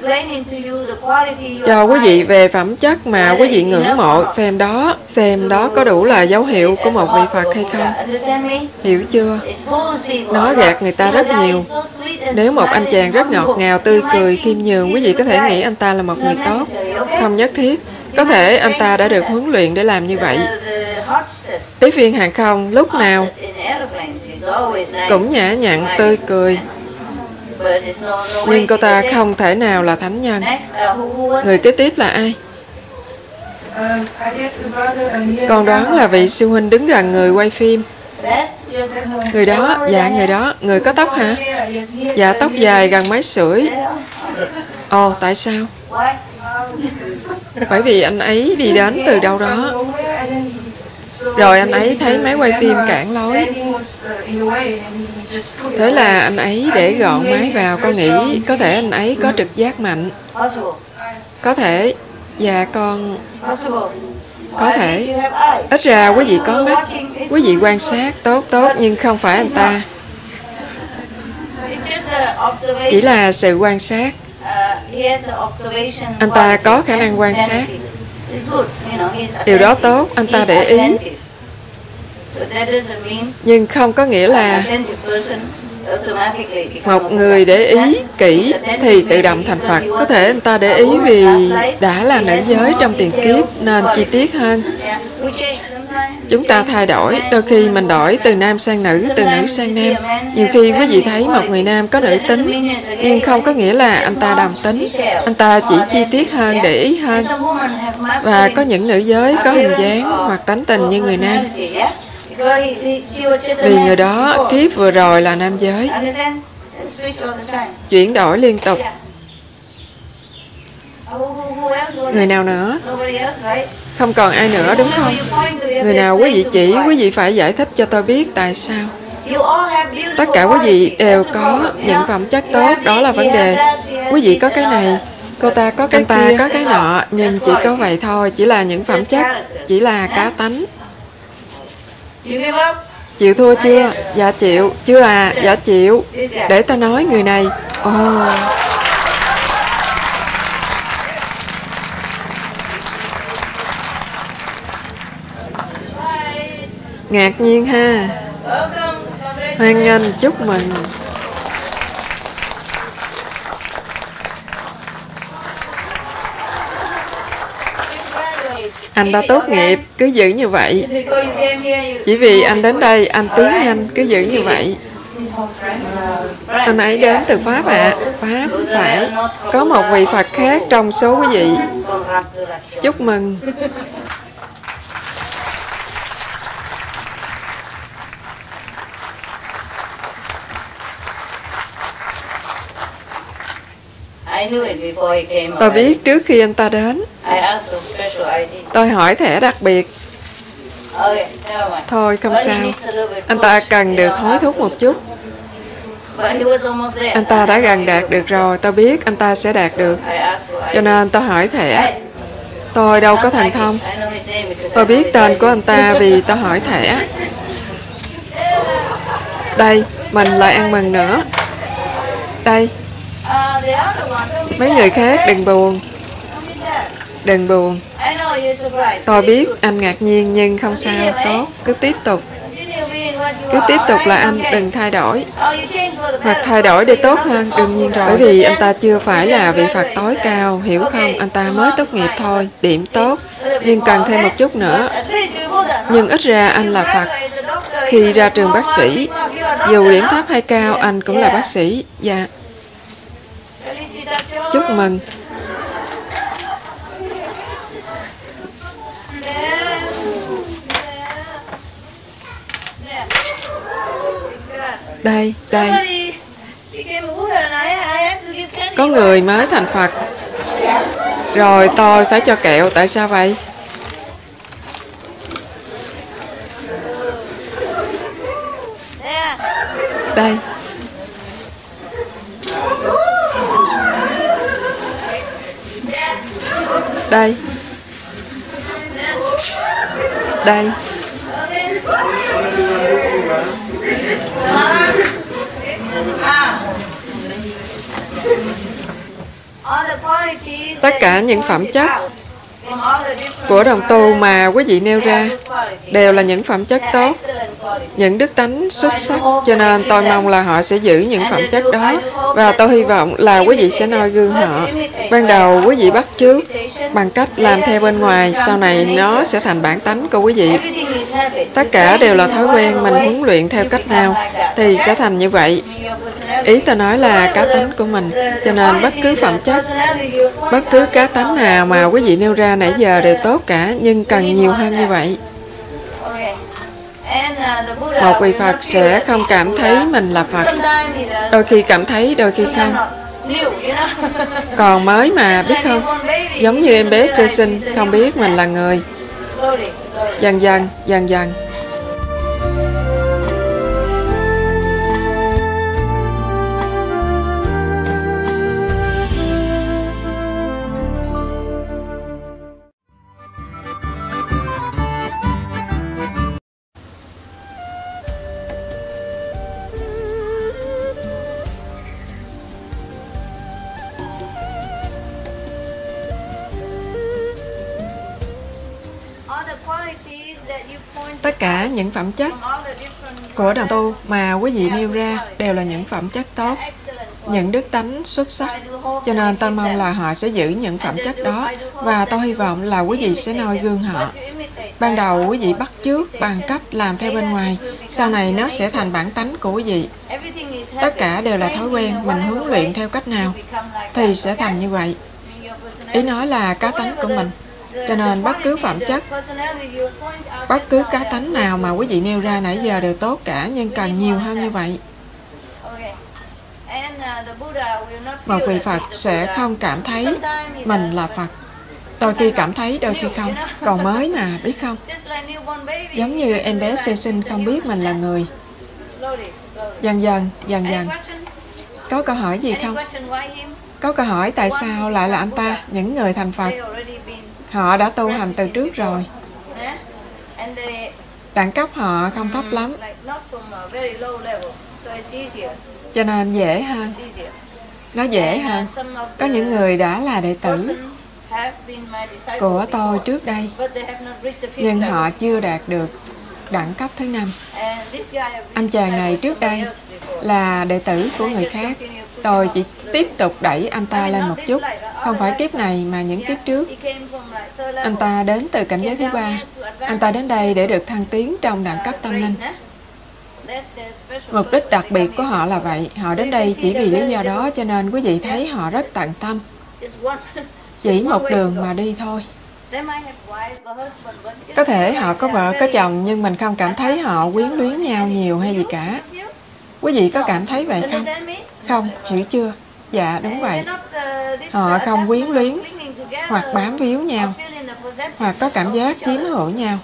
S1: cho quý vị về phẩm chất mà quý vị ngưỡng mộ xem đó, xem đó có đủ là dấu hiệu của một vị Phật hay không. Hiểu chưa? Nó gạt người ta rất nhiều. Nếu một anh chàng rất ngọt ngào, tươi cười, khiêm nhường, quý vị có thể nghĩ anh ta là một người tốt. Không nhất thiết. Có thể anh ta đã được huấn luyện để làm như vậy. Tiếp viên hàng không lúc nào cũng nhã nhặn, tươi cười, nhưng cô ta không thể nào là thánh nhân. Người kế tiếp là ai? Con đoán là vị sư huynh đứng gần người quay phim. Người đó, dạ người đó, người có tóc hả? Dạ tóc dài gần máy sưởi. Ồ, tại sao? Bởi vì anh ấy đi đến từ đâu đó rồi anh ấy thấy máy quay phim cản lối. Thế là anh ấy để gọn máy vào, con nghĩ có thể anh ấy có trực giác mạnh. Có thể và con có thể. Ít ra quý vị có mắt, quý vị quan sát tốt tốt, nhưng không phải anh ta. Chỉ là sự quan sát. Anh ta có khả năng quan sát điều đó tốt anh ta để ý. nhưng không có nghĩa là một người để ý kỹ thì tự động thành Phật. Có thể anh ta để ý vì đã là nữ giới trong tiền kiếp nên chi tiết hơn. Chúng ta thay đổi, đôi khi mình đổi từ nam sang nữ, từ nữ sang nam. Nhiều khi quý vị thấy một người nam có nữ tính, nhưng không có nghĩa là anh ta đồng tính. Anh ta chỉ chi tiết hơn, để ý hơn. Và có những nữ giới có hình dáng hoặc tánh tình như người nam. Vì người đó kiếp vừa rồi là nam giới. Chuyển đổi liên tục. Người nào nữa? Không còn ai nữa đúng không? Người nào quý vị chỉ, quý vị phải giải thích cho tôi biết tại sao. tất cả quý vị đều có những phẩm chất tốt đó là vấn đề. Quý vị có cái này cô ta có cái ta có cái nọ nhưng chỉ có vậy thôi chỉ là những phẩm chất chỉ là cá tánh. Chịu thua chưa? Dạ chịu. Chưa à? Dạ chịu. Để ta nói người này. Ồ. oh. Ngạc nhiên ha. Hoan nghênh, chúc mừng. Anh đã tốt nghiệp, cứ giữ như vậy. Chỉ vì anh đến đây, anh tiến nhanh, cứ giữ như vậy. Anh ấy đến từ Pháp ạ. À. Pháp, phải. Có một vị Phật khác trong số quý vị. Chúc mừng. Tôi biết trước khi anh ta đến. Tôi hỏi thẻ đặc biệt. Thôi không sao. Anh ta cần được hối thúc một chút. Anh ta đã gần đạt được rồi, tôi biết anh ta sẽ đạt được. Cho nên tôi hỏi thẻ. Tôi đâu có thành thông. Tôi biết tên của anh ta vì tôi hỏi thẻ. Đây, mình lại ăn mừng nữa. Đây, Mấy người khác đừng buồn. Đừng buồn. Tôi biết anh ngạc nhiên nhưng không sao. Tốt, cứ tiếp tục. Cứ tiếp tục là anh đừng thay đổi. Hoặc thay đổi để tốt hơn đương nhiên rồi. Bởi vì anh ta chưa phải là vị phật tối cao hiểu không? Anh ta mới tốt nghiệp thôi điểm tốt. Nhưng cần thêm một chút nữa. Nhưng ít ra anh là phật khi ra trường bác sĩ dù điểm thấp hay cao anh cũng là bác sĩ. Dạ chúc mừng. Đây đây. Có người mới thành phật. Rồi, tôi phải cho kẹo. Tại sao vậy? Đây. Đây. Đây. Tất cả những phẩm chất của đồng tu mà quý vị nêu ra đều là những phẩm chất tốt, những đức tánh xuất sắc, cho nên tôi mong là họ sẽ giữ những phẩm chất đó và tôi hy vọng là quý vị sẽ noi gương họ. Ban đầu quý vị bắt chước bằng cách làm theo bên ngoài, sau này nó sẽ thành bản tánh của quý vị. Tất cả đều là thói quen mình huấn luyện theo cách nào thì sẽ thành như vậy. Ý tôi nói là cá tánh của mình, cho nên bất cứ phẩm chất, bất cứ cá tánh nào mà quý vị nêu ra nãy giờ đều tốt cả, nhưng cần nhiều hơn như vậy. Một vị Phật sẽ không cảm thấy mình là Phật. Đôi khi cảm thấy, đôi khi không. Còn mới mà, biết không? Giống như em bé sơ sinh, không biết mình là người. Dần dần, dần dần. Những phẩm chất của đàn tu mà quý vị nêu ra đều là những phẩm chất tốt, những đức tánh xuất sắc. Cho nên tôi mong là họ sẽ giữ những phẩm chất đó và tôi hy vọng là quý vị sẽ noi gương họ. Ban đầu quý vị bắt chước bằng cách làm theo bên ngoài, sau này nó sẽ thành bản tánh của quý vị. Tất cả đều là thói quen, mình huấn luyện theo cách nào thì sẽ thành như vậy. Ý nói là cá tánh của mình. Cho nên bất cứ phẩm chất, bất cứ cá tánh nào mà quý vị nêu ra nãy giờ đều tốt cả, nhưng cần nhiều hơn như vậy. Một vị Phật sẽ không cảm thấy mình là Phật. Đôi khi cảm thấy, đôi khi không. Còn mới mà, biết không? Giống như em bé sơ sinh không biết mình là người. Dần dần, dần dần. Có câu hỏi gì không? Có câu hỏi tại sao lại là anh ta, những người thành Phật? Họ đã tu hành từ trước rồi. Đẳng cấp họ không thấp lắm. Cho nên dễ hơn. Nó dễ hơn. Có những người đã là đệ tử của tôi trước đây, nhưng họ chưa đạt được đẳng cấp thứ năm. Anh chàng này trước đây là đệ tử của người khác. Tôi chỉ tiếp tục đẩy anh ta lên một chút, không phải kiếp này mà những kiếp trước. Anh ta đến từ cảnh giới thứ ba. Anh ta đến đây để được thăng tiến trong đẳng cấp tâm linh. Mục đích đặc biệt của họ là vậy. Họ đến đây chỉ vì lý do đó cho nên quý vị thấy họ rất tận tâm. Chỉ một đường mà đi thôi. Có thể họ có vợ, có chồng nhưng mình không cảm thấy họ quyến luyến nhau nhiều hay gì cả. Quý vị có cảm thấy vậy không? Không, hiểu chưa? Dạ, đúng vậy. Họ không quyến luyến hoặc bám víu nhau hoặc có cảm giác chiếm hữu nhau.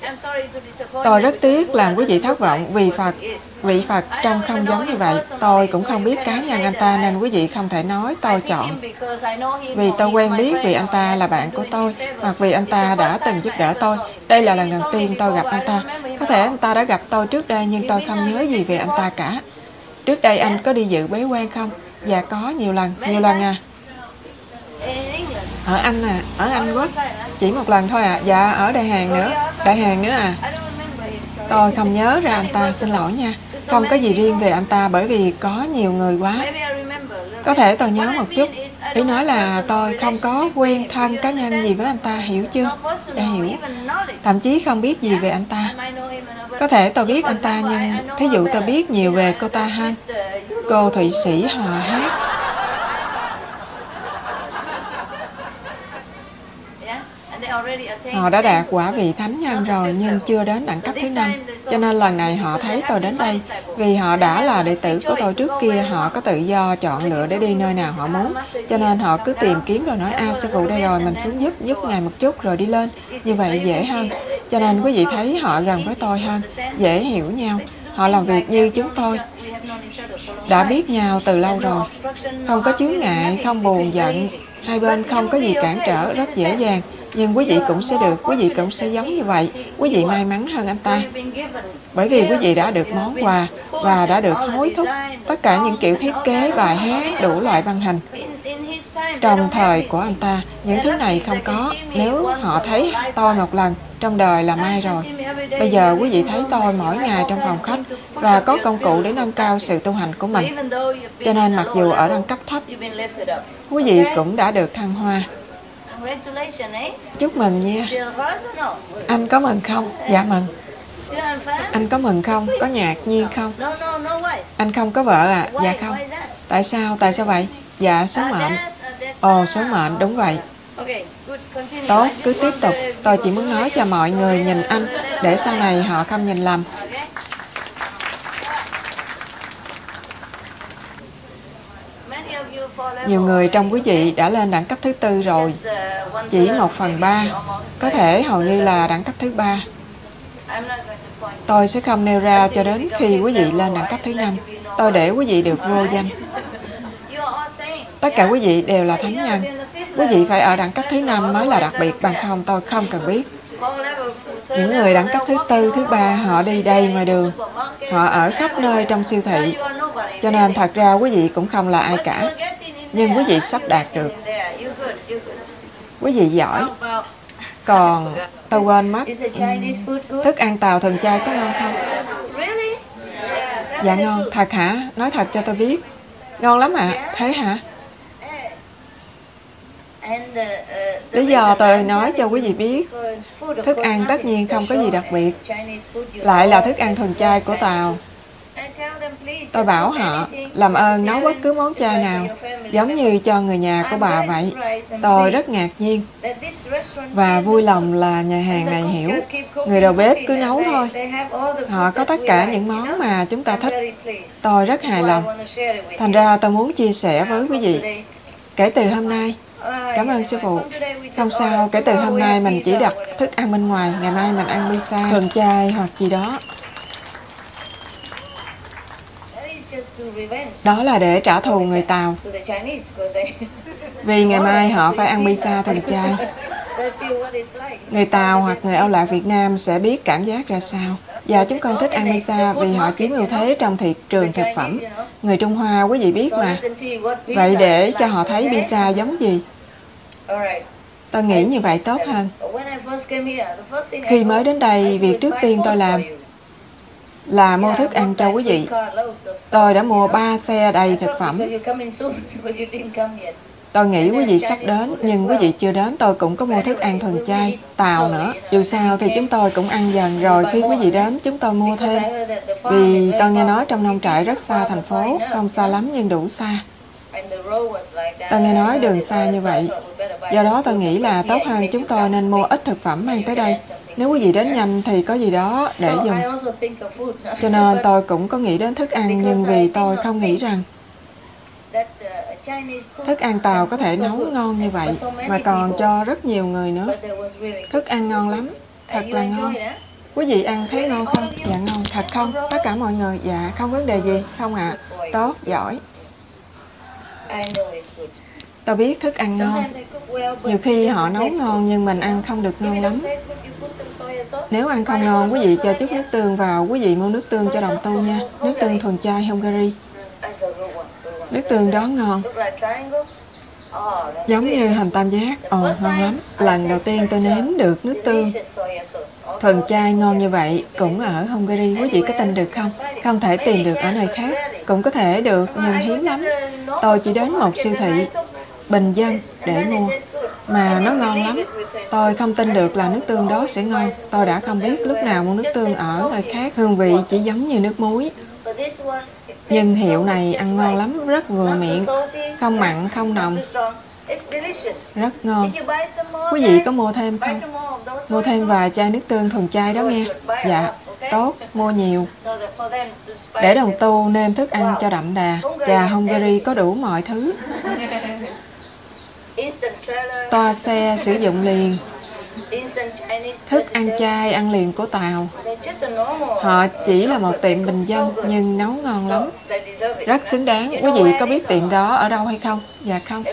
S1: Tôi rất tiếc làm quý vị thất vọng vì Phật, vị Phật trông không giống như vậy. Tôi cũng không biết cá nhân anh ta nên quý vị không thể nói tôi chọn. Vì tôi quen biết vì anh ta là bạn của tôi hoặc vì anh ta đã từng giúp đỡ tôi. Đây là lần đầu tiên tôi gặp anh ta. Có thể anh ta đã gặp tôi trước đây nhưng tôi không nhớ gì về anh ta cả. Trước đây anh có đi dự bế quan không? Dạ có nhiều lần, nhiều lần à. Ở Anh à, ở Anh Quốc. Chỉ một lần thôi à. Dạ, ở Đại Hàn nữa. Đại Hàn nữa à. Tôi không nhớ ra anh ta, xin lỗi nha. Không có gì riêng về anh ta bởi vì có nhiều người quá. Có thể tôi nhớ một chút. Ý nói là tôi không có quen thân cá nhân gì với anh ta, hiểu chưa? Đã hiểu. Thậm chí không biết gì về anh ta. Có thể tôi biết anh ta nhưng thí dụ tôi biết nhiều về cô ta hơn. Cô Thụy Sĩ họ hát Họ đã đạt quả vị thánh nhân rồi nhưng chưa đến đẳng cấp thứ năm. Cho nên lần này họ thấy tôi đến đây. Vì họ đã là đệ tử của tôi trước kia, họ có tự do chọn lựa để đi nơi nào họ muốn. Cho nên họ cứ tìm kiếm rồi nói, a sư phụ đây rồi, mình xuống giúp, giúp ngài một chút rồi đi lên. Như vậy dễ hơn. Cho nên quý vị thấy họ gần với tôi hơn, dễ hiểu nhau. Họ làm việc như chúng tôi đã biết nhau từ lâu rồi. Không có chướng ngại, không buồn giận, hai bên không có gì cản trở, rất dễ dàng. Nhưng quý vị cũng sẽ được, quý vị cũng sẽ giống như vậy. Quý vị may mắn hơn anh ta. Bởi vì quý vị đã được món quà và đã được hối thúc tất cả những kiểu thiết kế, bài hát, đủ loại văn hành. Trong thời của anh ta, những thứ này không có. Nếu họ thấy tôi một lần, trong đời là mai rồi. Bây giờ quý vị thấy tôi mỗi ngày trong phòng khách và có công cụ để nâng cao sự tu hành của mình. Cho nên mặc dù ở đẳng cấp thấp, quý vị cũng đã được thăng hoa. Chúc mừng nha. Anh có mừng không? Dạ mừng. Anh có mừng không? Có ngạc nhiên không? Anh không có vợ à? Dạ không. Tại sao? Tại sao vậy? Dạ số mệnh. Ồ số mệnh đúng vậy. Tốt, cứ tiếp tục. Tôi chỉ muốn nói cho mọi người nhìn anh để sau này họ không nhìn lầm. Nhiều người trong quý vị đã lên đẳng cấp thứ tư rồi, chỉ một phần ba, có thể hầu như là đẳng cấp thứ ba. Tôi sẽ không nêu ra cho đến khi quý vị lên đẳng cấp thứ năm. Tôi để quý vị được vô danh. Tất cả quý vị đều là thánh nhân. Quý vị phải ở đẳng cấp thứ năm mới là đặc biệt, bằng không tôi không cần biết. Những người đẳng cấp thứ tư, thứ ba, họ đi đây ngoài đường. Họ ở khắp nơi trong siêu thị. Cho nên thật ra quý vị cũng không là ai cả nhưng quý vị sắp đạt được. Quý vị giỏi. Còn tôi quên mất, thức ăn tàu thần chay có ngon không? Dạ ngon, thật hả? Nói thật cho tôi biết. Ngon lắm ạ, à. thế hả? Lý do tôi nói cho quý vị biết, thức ăn tất nhiên không có gì đặc biệt, lại là thức ăn thuần chay của Tàu. Tôi bảo họ, làm ơn nấu bất cứ món chay nào, giống như cho người nhà của bà vậy. Tôi rất ngạc nhiên. và vui lòng là nhà hàng này hiểu. Người đầu bếp cứ nấu thôi. Họ có tất cả những món mà chúng ta thích. Tôi rất hài lòng. Thành ra tôi muốn chia sẻ với quý vị. Kể từ hôm nay, Cảm ơn sư phụ. Không sao, kể từ hôm nay mình chỉ đặt thức ăn bên ngoài, ngày mai mình ăn pizza, thuần chay hoặc gì đó. Đó là để trả thù người Tàu. Vì ngày mai họ phải ăn pizza thuần chay. Người Tàu hoặc người Âu Lạc Việt Nam sẽ biết cảm giác ra sao. Và chúng con thích ăn pizza vì họ chiếm ưu thế trong thị trường thực phẩm. Người Trung Hoa quý vị biết mà. Vậy để cho họ thấy pizza giống gì? Tôi nghĩ như vậy tốt hơn. Khi mới đến đây, việc trước tiên tôi làm là mua thức ăn cho quý vị. Tôi đã mua ba xe đầy thực phẩm. Tôi nghĩ quý vị sắp đến, nhưng quý vị chưa đến, tôi cũng có mua thức ăn thuần chay, tàu nữa. Dù sao thì chúng tôi cũng ăn dần, rồi khi quý vị đến, chúng tôi mua thêm. Vì tôi nghe nói trong nông trại rất xa thành phố, không xa lắm nhưng đủ xa. Tôi nghe nói đường xa như vậy. Do đó tôi nghĩ là tốt hơn chúng tôi nên mua ít thực phẩm mang tới đây. Nếu quý vị đến nhanh thì có gì đó để dùng. Cho nên tôi cũng có nghĩ đến thức ăn nhưng vì tôi không nghĩ rằng Thức ăn Tàu có thể nấu ngon như vậy mà còn cho rất nhiều người nữa. Thức ăn ngon lắm, thật là ngon. Quý vị ăn thấy ngon không? Dạ ngon, thật không? Tất cả mọi người, dạ không vấn đề gì, không ạ? À? Tốt, giỏi. Tôi biết thức ăn ngon. Nhiều khi họ nấu ngon nhưng mình ăn không được ngon lắm. Nếu ăn không ngon, quý vị cho chút nước tương vào. Quý vị mua nước tương cho đồng tu nha. Nước tương thuần chay Hungary. Nước tương đó ngon. Giống như hành tam giác. Ồ, ngon lắm. Lần đầu tiên tôi nếm được nước tương. Thuần chay ngon như vậy cũng ở Hungary. Quý vị có tin được không? Không thể tìm được ở nơi khác. Cũng có thể được, nhưng hiếm lắm. Tôi chỉ đến một siêu thị bình dân để mua. Mà nó ngon lắm. Tôi không tin được là nước tương đó sẽ ngon. Tôi đã không biết lúc nào mua nước tương ở nơi khác. Hương vị chỉ giống như nước muối. Nhưng hiệu này ăn ngon lắm, rất vừa miệng, không mặn, không nồng. Rất ngon. Quý vị có mua thêm không? Mua thêm vài chai nước tương thuần chai đó nghe. Dạ tốt, mua nhiều. Để đồng tu nêm thức ăn cho đậm đà. Trà Hungary có đủ mọi thứ toa xe sử dụng liền. Thức ăn chay ăn liền của tàu. Họ chỉ là một tiệm bình dân nhưng nấu ngon lắm. Rất xứng đáng. Quý vị có biết tiệm đó ở đâu hay không? Dạ không.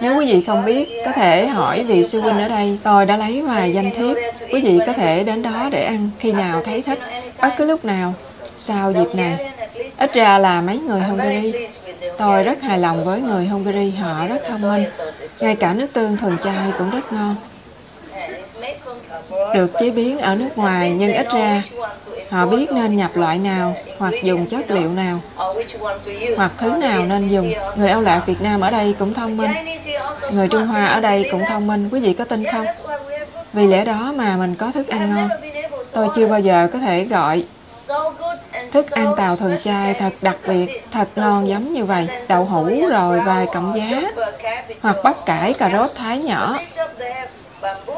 S1: Nếu quý vị không biết có thể hỏi vị sư huynh ở đây. Tôi đã lấy vài danh thiếp. quý vị có thể đến đó để ăn khi nào thấy thích. bất cứ lúc nào sau dịp này. ít ra là mấy người Hungary Tôi rất hài lòng với người Hungary, họ rất thông minh. Ngay cả nước tương thuần chay cũng rất ngon. Được chế biến ở nước ngoài nhưng ít ra họ biết nên nhập loại nào hoặc dùng chất liệu nào hoặc thứ nào nên dùng. Người Âu Lạc Việt Nam ở đây cũng thông minh. Người Trung Hoa ở đây cũng thông minh. Quý vị có tin không? Vì lẽ đó mà mình có thức ăn ngon. Tôi chưa bao giờ có thể gọi Thức ăn tàu thuần chay thật đặc biệt, thật ngon giống như vậy. Đậu hũ rồi vài cọng giá, hoặc bắp cải, cà rốt thái nhỏ.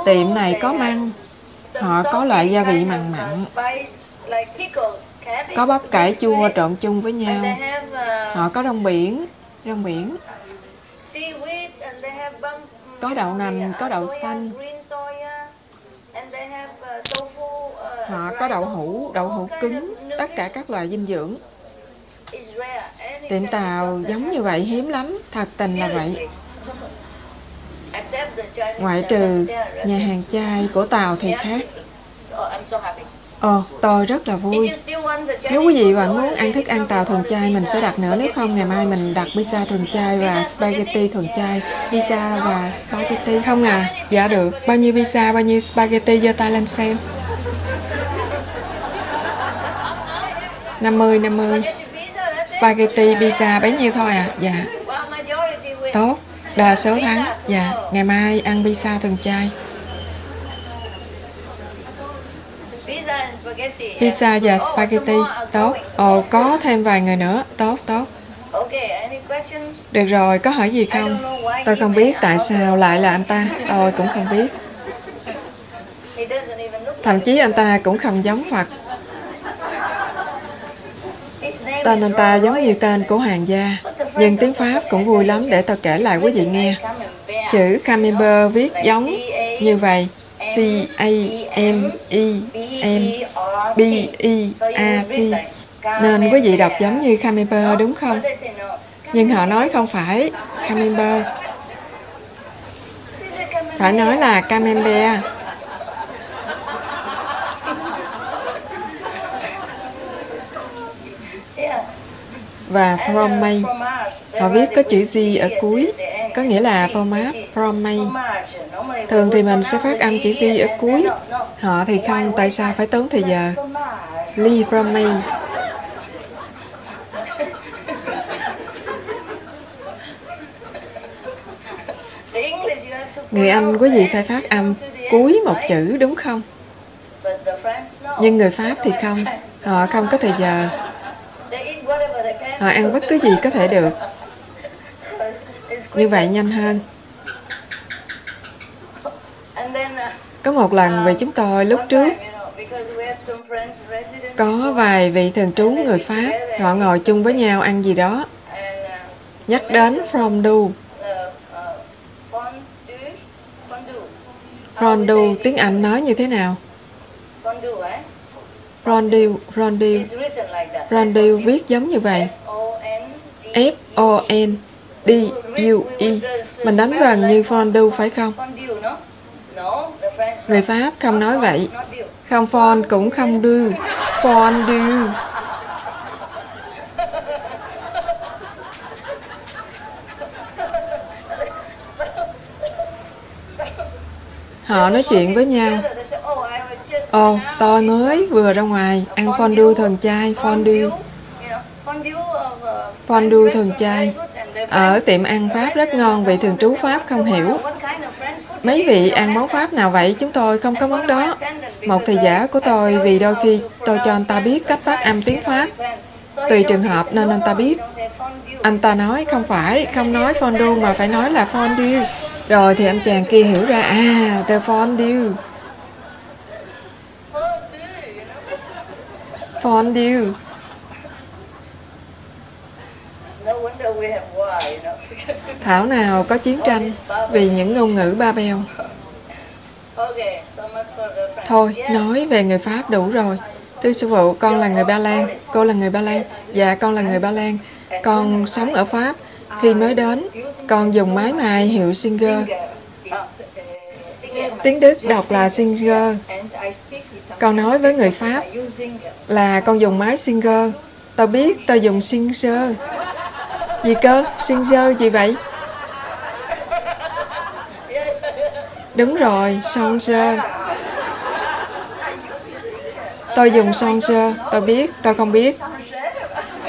S1: Tiệm này có măng, họ có loại gia vị mặn mặn. Có bắp cải chua trộn chung với nhau. Họ có rong biển, rong biển. Có đậu nành, có đậu xanh. Họ có đậu hũ, đậu hũ cứng, tất cả các loại dinh dưỡng. Tiệm tàu giống như vậy hiếm lắm, thật tình là vậy. Ngoại trừ nhà hàng chai của Tàu thì khác. Ồ, oh, tôi rất là vui. Nếu quý vị vẫn muốn ăn thức ăn tàu thuần chay, mình sẽ đặt nữa. Nếu không, ngày mai mình đặt pizza thuần chay và spaghetti thuần chay. Pizza và spaghetti không à? Dạ được. Bao nhiêu pizza, bao nhiêu spaghetti giơ tay lên xem. 50, 50 Spaghetti, pizza bấy nhiêu thôi à? Dạ. Tốt, đa số thắng Dạ, ngày mai ăn pizza thường chay. Pizza và spaghetti. Tốt, ồ có thêm vài người nữa. Tốt, tốt. Được rồi, có hỏi gì không? Tôi không biết tại sao lại là anh ta. Tôi cũng không biết. Thậm chí anh ta cũng không giống Phật Tên anh ta giống như tên của hàng gia, nhưng tiếng Pháp cũng vui lắm để tôi kể lại quý vị nghe. Chữ Camembert viết giống như vậy. C-A-M-E-M-B-E-R-T
S2: Nên quý vị đọc giống như Camembert đúng không? Nhưng họ nói không phải Camembert. Phải nói là Camembert. Và fromage. Họ viết có chữ G ở cuối, có nghĩa là fromage, fromage. Thường thì mình sẽ phát âm chữ G ở cuối. Họ thì không, tại sao phải tốn thời giờ? Lee fromage. Người Anh quý vị phải phát âm cuối một chữ đúng không? Nhưng người Pháp thì không. Họ không có thời giờ. Họ ăn bất cứ gì có thể được. Như vậy nhanh hơn. Có một lần về chúng tôi lúc trước có vài vị thường trú người Pháp họ ngồi chung với nhau ăn gì đó nhắc đến fondue Fondue, tiếng Anh nói như thế nào? Fondue, fondue. Fondue viết giống như vậy. F-O-N D-U-E. Mình đánh vần như fondue phải không? Người Pháp không nói vậy. Không fond cũng không đưa. Fondue. Họ nói chuyện với nhau. Ồ, tôi mới vừa ra ngoài ăn fondue thần chay, fondue. Fondue thần chay. Ở tiệm ăn Pháp rất ngon, vị thường trú Pháp không hiểu. Mấy vị ăn món Pháp nào vậy? Chúng tôi không có món đó. Một thầy giả của tôi vì đôi khi tôi cho anh ta biết cách phát âm tiếng Pháp. Tùy trường hợp nên anh ta biết. Anh ta nói không phải, không nói fondue mà phải nói là fondue. Rồi thì anh chàng kia hiểu ra, à, the fondue. Fondue. Thảo nào có chiến tranh vì những ngôn ngữ ba beo. Thôi, nói về người Pháp đủ rồi. Thưa sư phụ, con là người Ba Lan, cô là người Ba Lan. Dạ, con là người Ba Lan. Con sống ở Pháp. Khi mới đến, con dùng máy mài hiệu Singer. Tiếng Đức đọc là Singer. Con nói với người Pháp là con dùng máy Singer. Tao biết tao dùng Singer. Gì cơ? Singer gì vậy? Đúng rồi, Singer. Tôi dùng Singer. Tôi biết, tôi không biết.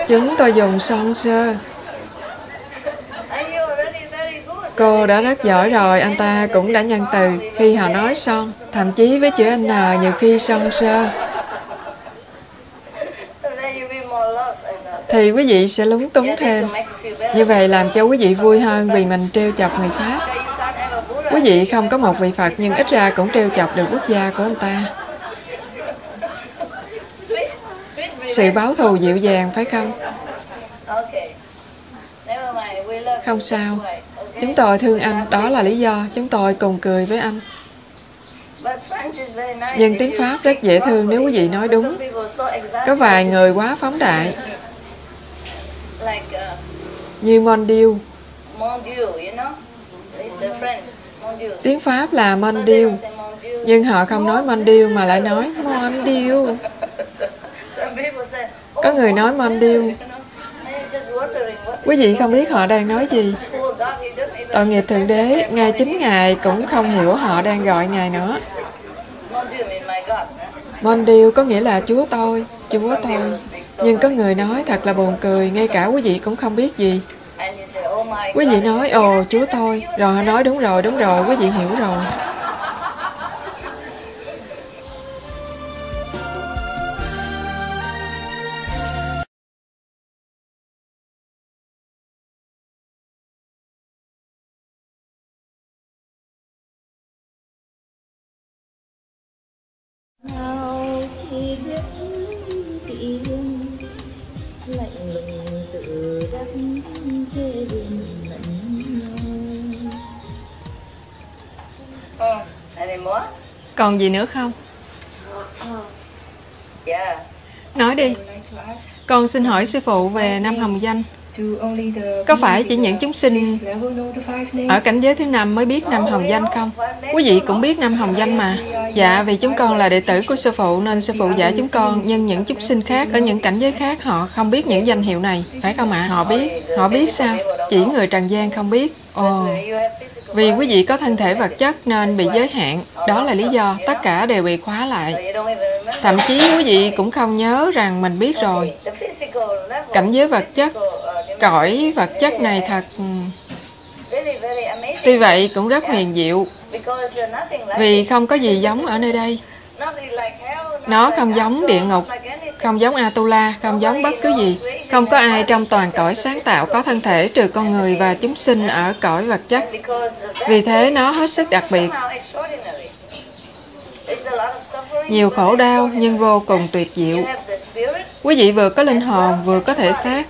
S2: Chúng tôi dùng Singer sơ. Cô đã rất giỏi rồi, anh ta cũng đã nhân từ khi họ nói son, thậm chí với chữ N nhiều khi son sơ. Thì quý vị sẽ lúng túng thêm. Như vậy làm cho quý vị vui hơn vì mình trêu chọc người khác. Quý vị không có một vị Phật nhưng ít ra cũng trêu chọc được quốc gia của anh ta. Sự báo thù dịu dàng phải không? Không sao. Chúng tôi thương anh, đó là lý do chúng tôi cùng cười với anh. Nhưng tiếng Pháp rất dễ thương nếu quý vị nói đúng. Có vài người quá phóng đại. Như Mon Dieu. Tiếng Pháp là Mon Dieu. Nhưng họ không nói Mon Dieu mà lại nói Mon Dieu. Có người nói Mon Dieu. Quý vị không biết họ đang nói gì. Tội nghiệp Thượng Đế, ngay chính Ngài cũng không hiểu họ đang gọi Ngài nữa. Mon Dieu có nghĩa là Chúa tôi, Chúa tôi. Nhưng có người nói thật là buồn cười, ngay cả quý vị cũng không biết gì. Quý vị nói, ồ, Chúa tôi. Rồi họ nói đúng rồi, đúng rồi, quý vị hiểu rồi. Còn gì nữa không? Nói đi.
S1: Con xin hỏi sư phụ về năm hồng danh. Có phải chỉ những chúng sinh ở cảnh giới thứ năm mới biết năm hồng danh không? Quý vị cũng biết năm hồng danh mà. Dạ, vì chúng con là đệ tử của sư phụ nên sư phụ dạy chúng con. Nhưng những chúng sinh khác ở những cảnh giới khác họ không biết những danh hiệu này, phải không ạ? À? Họ biết, họ biết sao? Chỉ người trần gian không biết. Ồ, vì quý vị có thân thể vật chất nên bị giới hạn. Đó là lý do tất cả đều bị khóa lại. Thậm chí quý vị cũng không nhớ rằng mình biết rồi. Cảnh giới vật chất, cõi vật chất này thật... Ừ. Tuy vậy cũng rất huyền diệu. Vì không có gì giống ở nơi đây. Nó không giống địa ngục, không giống Atula, không giống bất cứ gì. Không có ai trong toàn cõi sáng tạo có thân thể trừ con người và chúng sinh ở cõi vật chất. Vì thế nó hết sức đặc biệt. Nhiều khổ đau nhưng vô cùng tuyệt diệu. Quý vị vừa có linh hồn, vừa có thể xác.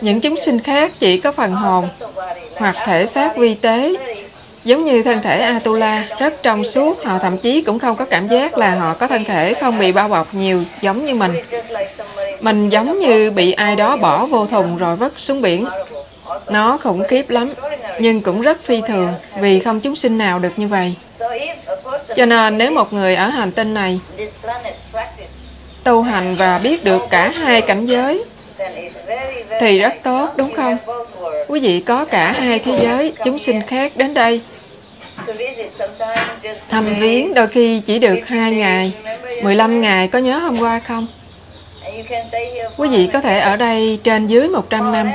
S1: Những chúng sinh khác chỉ có phần hồn hoặc thể xác vi tế Giống như thân thể Atula, rất trong suốt, họ thậm chí cũng không có cảm giác là họ có thân thể không bị bao bọc nhiều giống như mình. Mình giống như bị ai đó bỏ vô thùng rồi vứt xuống biển. Nó khủng khiếp lắm, nhưng cũng rất phi thường vì không chúng sinh nào được như vậy. Cho nên nếu một người ở hành tinh này tu hành và biết được cả hai cảnh giới thì rất tốt đúng không? Quý vị có cả hai thế giới, chúng sinh khác đến đây Thăm viếng đôi khi chỉ được 2 ngày, 15 ngày có nhớ hôm qua không? Quý vị có thể ở đây trên dưới 100 năm.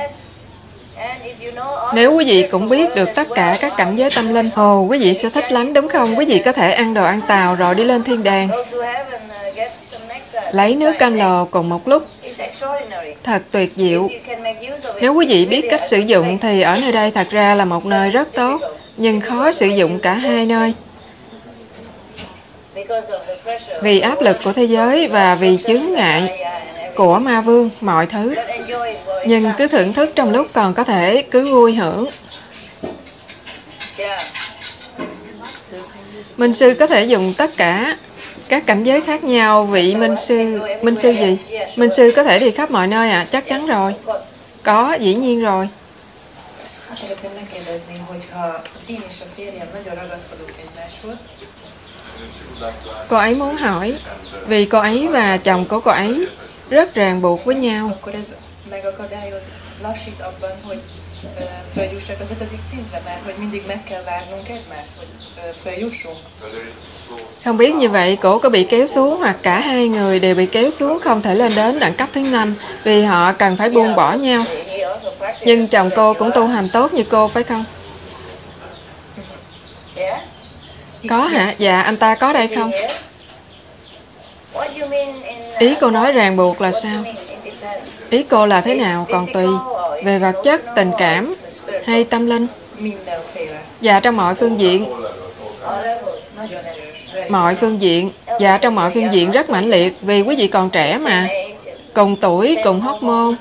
S1: Nếu quý vị cũng biết được tất cả các cảnh giới tâm linh, ồ, quý vị sẽ thích lắm đúng không? Quý vị có thể ăn đồ ăn tàu rồi đi lên thiên đàng. Lấy nước cam lồ cùng một lúc. Thật tuyệt diệu. Nếu quý vị biết cách sử dụng thì ở nơi đây thật ra là một nơi rất tốt nhưng khó sử dụng cả hai nơi. Vì áp lực của thế giới và vì chướng ngại của ma vương mọi thứ. Nhưng cứ thưởng thức trong lúc còn có thể, cứ vui hưởng. Minh sư có thể dùng tất cả các cảnh giới khác nhau. Vị minh sư minh sư gì? Minh sư có thể đi khắp mọi nơi à chắc chắn rồi. có dĩ nhiên rồi.
S3: Szeretném megkérdezni, hogyha az én és a férjem nagyon ragaszkodunk egymáshoz,
S1: Cô ấy muốn hỏi, vì cô ấy và chồng của cô ấy rất ràng buộc với nhau.
S3: Az ötödik szintre, mert hogy mindig meg kell várnunk egymást, hogy följussunk.
S1: Không biết như vậy cổ có bị kéo xuống hoặc cả hai người đều bị kéo xuống không thể lên đến đẳng cấp thứ năm vì họ cần phải buông bỏ nhau. Nhưng chồng cô cũng tu hành tốt như cô phải không? Có hả? Dạ, anh ta có đây không? Ý cô nói ràng buộc là sao? Ý cô là thế nào? Còn tùy. Về vật chất, tình cảm hay tâm linh? Dạ, trong mọi phương diện. Mọi phương diện. Dạ, trong mọi phương diện rất mãnh liệt vì quý vị còn trẻ mà. Cùng tuổi, cùng hóc môn.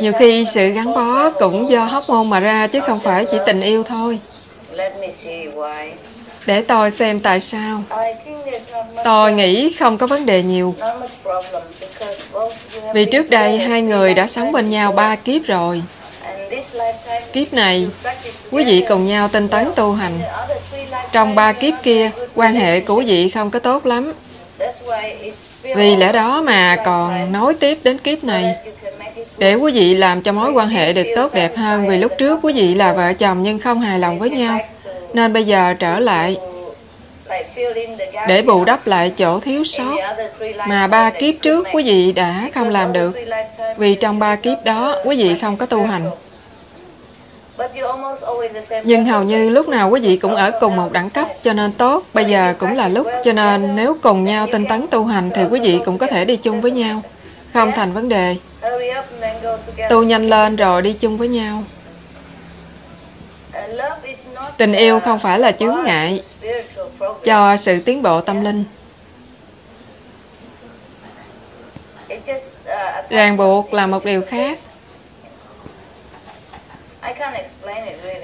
S1: Nhiều khi sự gắn bó cũng do hóc môn mà ra chứ không phải chỉ tình yêu thôi. Để tôi xem tại sao. Tôi nghĩ không có vấn đề nhiều. Vì trước đây hai người đã sống bên nhau ba kiếp rồi. Kiếp này, quý vị cùng nhau tinh tấn tu hành. Trong ba kiếp kia, quan hệ của quý vị không có tốt lắm. Vì lẽ đó mà còn nối tiếp đến kiếp này để quý vị làm cho mối quan hệ được tốt đẹp hơn vì lúc trước quý vị là vợ chồng nhưng không hài lòng với nhau, nên bây giờ trở lại để bù đắp lại chỗ thiếu sót mà ba kiếp trước quý vị đã không làm được. Vì trong ba kiếp đó, quý vị không có tu hành. Nhưng hầu như lúc nào quý vị cũng ở cùng một đẳng cấp, cho nên tốt. Bây giờ cũng là lúc, cho nên nếu cùng nhau tinh tấn tu hành thì quý vị cũng có thể đi chung với nhau. Không thành vấn đề tu nhanh lên rồi đi chung với nhau. Tình yêu không phải là chướng ngại cho sự tiến bộ tâm linh. Ràng buộc là một điều khác.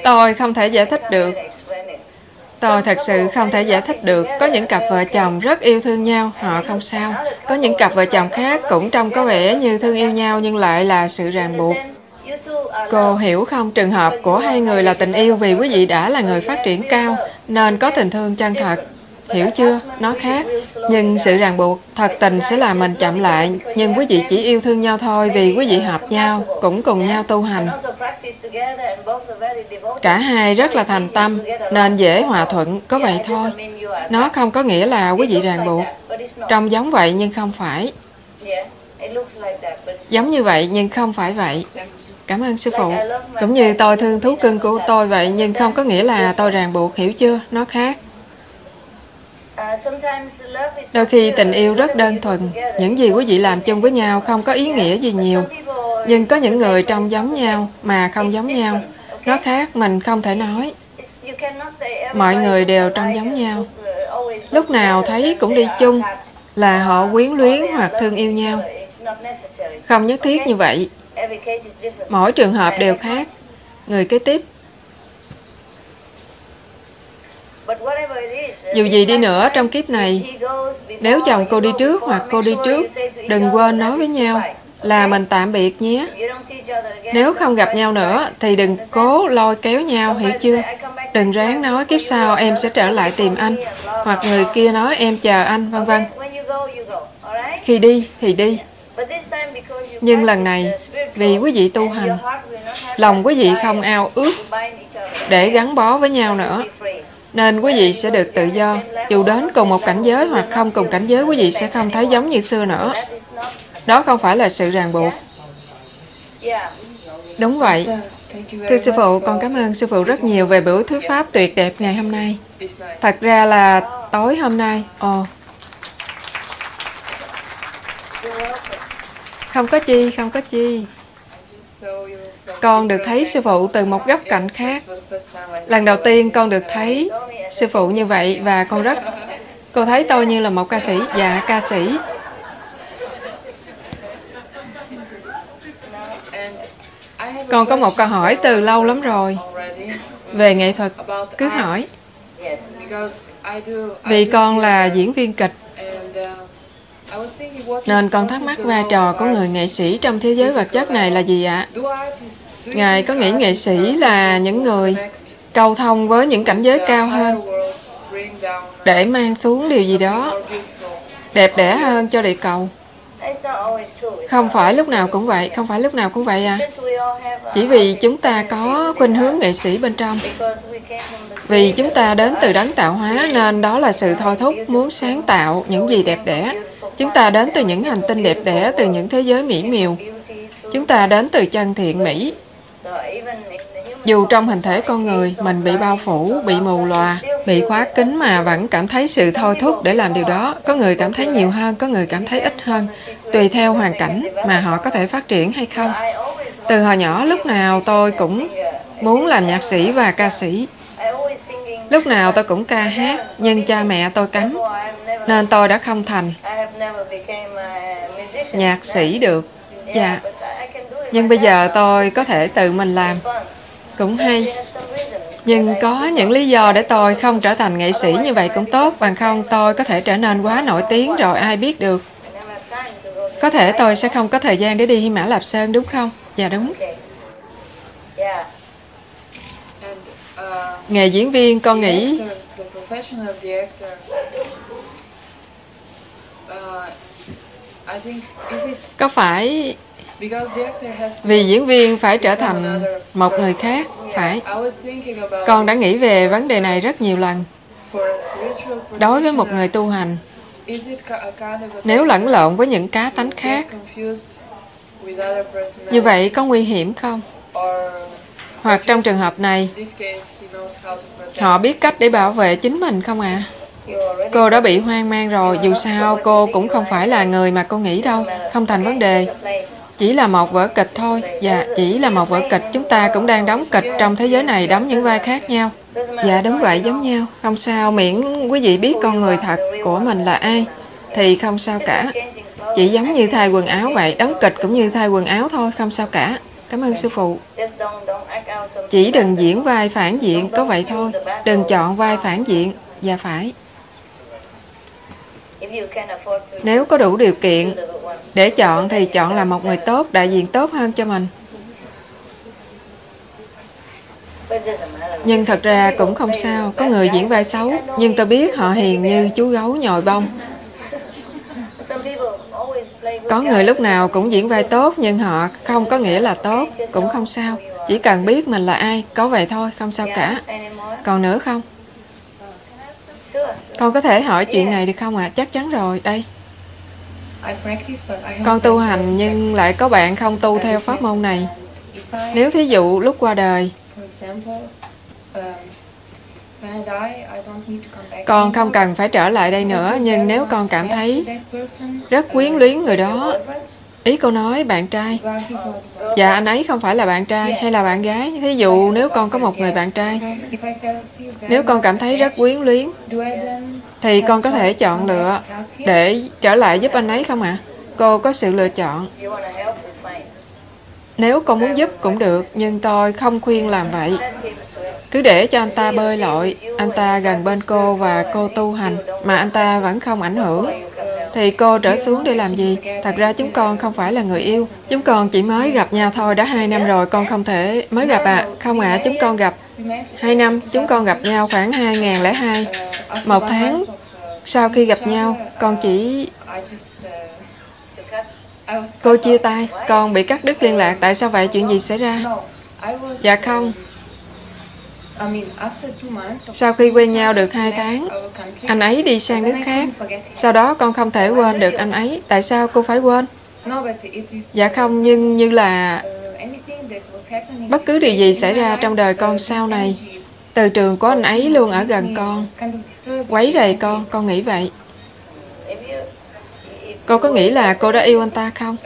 S1: Tôi không thể giải thích được Tôi thật sự không thể giải thích được. Có những cặp vợ chồng rất yêu thương nhau, họ không sao. Có những cặp vợ chồng khác cũng trông có vẻ như thương yêu nhau nhưng lại là sự ràng buộc. Cô hiểu không, trường hợp của hai người là tình yêu vì quý vị đã là người phát triển cao, nên có tình thương chân thật. Hiểu chưa? Nó khác. Nhưng sự ràng buộc, thật tình sẽ làm mình chậm lại. Nhưng quý vị chỉ yêu thương nhau thôi vì quý vị hợp nhau, cũng cùng nhau tu hành. Cả hai rất là thành tâm, nên dễ hòa thuận, có vậy thôi. Nó không có nghĩa là quý vị ràng buộc. Trông giống vậy nhưng không phải. Giống như vậy nhưng không phải vậy. Cảm ơn sư phụ. Cũng như tôi thương thú cưng của tôi vậy nhưng không có nghĩa là tôi ràng buộc, hiểu chưa? Nó khác. Đôi khi tình yêu rất đơn thuần, những gì quý vị làm chung với nhau không có ý nghĩa gì nhiều. Nhưng có những người trông giống nhau mà không giống nhau. Nó khác, mình không thể nói. Mọi người đều trông giống nhau. Lúc nào thấy cũng đi chung là họ quyến luyến hoặc thương yêu nhau. Không nhất thiết như vậy. Mỗi trường hợp đều khác. Người kế tiếp dù gì đi nữa trong kiếp này, nếu chồng cô đi trước hoặc cô đi trước, đừng quên nói với nhau là mình tạm biệt nhé. Nếu không gặp nhau nữa thì đừng cố lôi kéo nhau, hiểu chưa? Đừng ráng nói kiếp sau em sẽ trở lại tìm anh, hoặc người kia nói em chờ anh, vân vân. Khi đi thì đi. Nhưng lần này, vì quý vị tu hành, lòng quý vị không ao ước để gắn bó với nhau nữa. Nên quý vị sẽ được tự do. Dù đến cùng một cảnh giới hoặc không cùng cảnh giới, quý vị sẽ không thấy giống như xưa nữa. Đó không phải là sự ràng buộc. Đúng vậy. Thưa sư phụ, con cảm ơn sư phụ rất nhiều về buổi thuyết pháp tuyệt đẹp ngày hôm nay. Thật ra là tối hôm nay. Ồ. Không có chi, không có chi. Con được thấy sư phụ từ một góc cạnh khác. Lần đầu tiên con được thấy sư phụ như vậy và con rất... Cô thấy tôi như là một ca sĩ. Dạ, ca sĩ. Con có một câu hỏi từ lâu lắm rồi về nghệ thuật. Cứ hỏi. Vì con là diễn viên kịch nên con thắc mắc vai trò của người nghệ sĩ trong thế giới vật chất này là gì ạ? Ngài có nghĩ nghệ sĩ là những người cầu thông với những cảnh giới cao hơn để mang xuống điều gì đó đẹp đẽ hơn cho địa cầu. Không phải lúc nào cũng vậy, không phải lúc nào cũng vậy à. Chỉ vì chúng ta có khuynh hướng nghệ sĩ bên trong. Vì chúng ta đến từ đấng tạo hóa nên đó là sự thôi thúc muốn sáng tạo những gì đẹp đẽ. Chúng ta đến từ những hành tinh đẹp đẽ, từ những thế giới mỹ miều. Chúng ta đến từ chân thiện mỹ. Dù trong hình thể con người, mình bị bao phủ, bị mù lòa, bị khóa kín mà vẫn cảm thấy sự thôi thúc để làm điều đó. Có người cảm thấy nhiều hơn, có người cảm thấy ít hơn, tùy theo hoàn cảnh mà họ có thể phát triển hay không. Từ hồi nhỏ, lúc nào tôi cũng muốn làm nhạc sĩ và ca sĩ. Lúc nào tôi cũng ca hát, nhưng cha mẹ tôi cấm, nên tôi đã không thành nhạc sĩ được. Dạ. Nhưng bây giờ tôi có thể tự mình làm. Cũng hay. Nhưng có những lý do để tôi không trở thành nghệ sĩ như vậy cũng tốt, bằng không tôi có thể trở nên quá nổi tiếng rồi ai biết được. Có thể tôi sẽ không có thời gian để đi Hy Mã Lạp Sơn đúng không? Dạ đúng. Nghề diễn viên con nghĩ có phải vì diễn viên phải trở thành một người khác, phải. Con đã nghĩ về vấn đề này rất nhiều lần. Đối với một người tu hành, nếu lẫn lộn với những cá tánh khác, như vậy có nguy hiểm không? Hoặc trong trường hợp này, họ biết cách để bảo vệ chính mình không ạ? À? Cô đã bị hoang mang rồi, dù sao cô cũng không phải là người mà cô nghĩ đâu, không thành vấn đề. Chỉ là một vở kịch thôi, dạ, chỉ là một vở kịch, chúng ta cũng đang đóng kịch trong thế giới này, đóng những vai khác nhau. Dạ, đúng vậy, giống nhau. Không sao, miễn quý vị biết con người thật của mình là ai, thì không sao cả. Chỉ giống như thay quần áo vậy, đóng kịch cũng như thay quần áo thôi, không sao cả. Cảm ơn sư phụ. Chỉ đừng diễn vai phản diện, có vậy thôi. Đừng chọn vai phản diện. Dạ phải. Nếu có đủ điều kiện để chọn thì chọn là một người tốt, đại diện tốt hơn cho mình. Nhưng thật ra cũng không sao, có người diễn vai xấu, nhưng tôi biết họ hiền như chú gấu nhồi bông. Có người lúc nào cũng diễn vai tốt nhưng họ không có nghĩa là tốt, cũng không sao. Chỉ cần biết mình là ai, có vậy thôi, không sao cả. Còn nữa không? Con có thể hỏi chuyện này được không ạ? À? Chắc chắn rồi, đây. Con tu hành nhưng lại có bạn không tu theo pháp môn này. Nếu thí dụ lúc qua đời, con không cần phải trở lại đây nữa, nhưng nếu con cảm thấy rất quyến luyến người đó, ý cô nói bạn trai. Dạ, anh ấy không phải là bạn trai hay là bạn gái. Thí dụ nếu con có một người bạn trai, nếu con cảm thấy rất quyến luyến, thì con có thể chọn lựa để trở lại giúp anh ấy không ạ? À? Cô có sự lựa chọn. Nếu con muốn giúp cũng được, nhưng tôi không khuyên làm vậy. Cứ để cho anh ta bơi lội, anh ta gần bên cô và cô tu hành, mà anh ta vẫn không ảnh hưởng. Thì cô trở xuống để làm gì? Thật ra chúng con không phải là người yêu. Chúng con chỉ mới gặp nhau thôi, đã hai năm rồi, con không thể... Mới gặp à? Không ạ, à, chúng con gặp... Hai năm, chúng con gặp nhau khoảng 2002. Một tháng sau khi gặp nhau, con chỉ Cô chia tay, con bị cắt đứt liên lạc. Tại sao vậy? Chuyện gì xảy ra? Dạ không. Sau khi quen nhau được hai tháng, anh ấy đi sang nước khác. Sau đó con không thể quên được anh ấy. Tại sao cô phải quên? Dạ không, nhưng như là bất cứ điều gì xảy ra trong đời con sau này, từ trường của anh ấy luôn ở gần con, quấy rầy con, con nghĩ vậy. Cô có nghĩ là cô đã yêu anh ta không?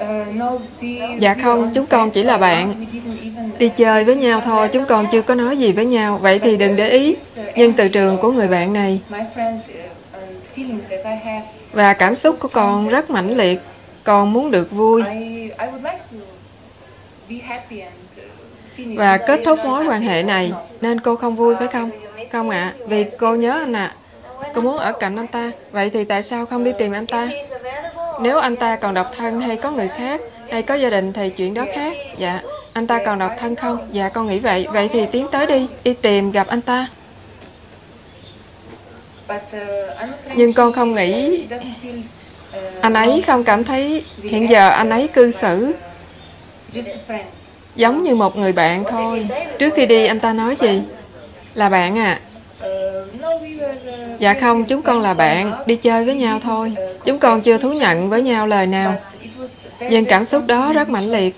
S1: Dạ không, chúng con chỉ là bạn. Đi chơi với nhau thôi, chúng con chưa có nói gì với nhau. Vậy thì đừng để ý. Nhưng từ trường của người bạn này và cảm xúc của con rất mãnh liệt. Con muốn được vui và kết thúc mối quan hệ này nên cô không vui phải không? Không ạ, à, vì cô nhớ anh ạ. À. Cô muốn ở cạnh anh ta, vậy thì tại sao không đi tìm anh ta? Nếu anh ta còn độc thân hay có người khác, hay có gia đình thì chuyện đó khác. Dạ, anh ta còn độc thân không? Dạ, con nghĩ vậy. Vậy thì tiến tới đi, đi tìm gặp anh ta. Nhưng con không nghĩ anh ấy không cảm thấy hiện giờ anh ấy cư xử giống như một người bạn thôi. Trước khi đi anh ta nói gì? Là bạn à, Dạ không, chúng con là bạn, đi chơi với nhau thôi. Chúng con chưa thú nhận với nhau lời nào. Nhưng cảm xúc đó rất mãnh liệt.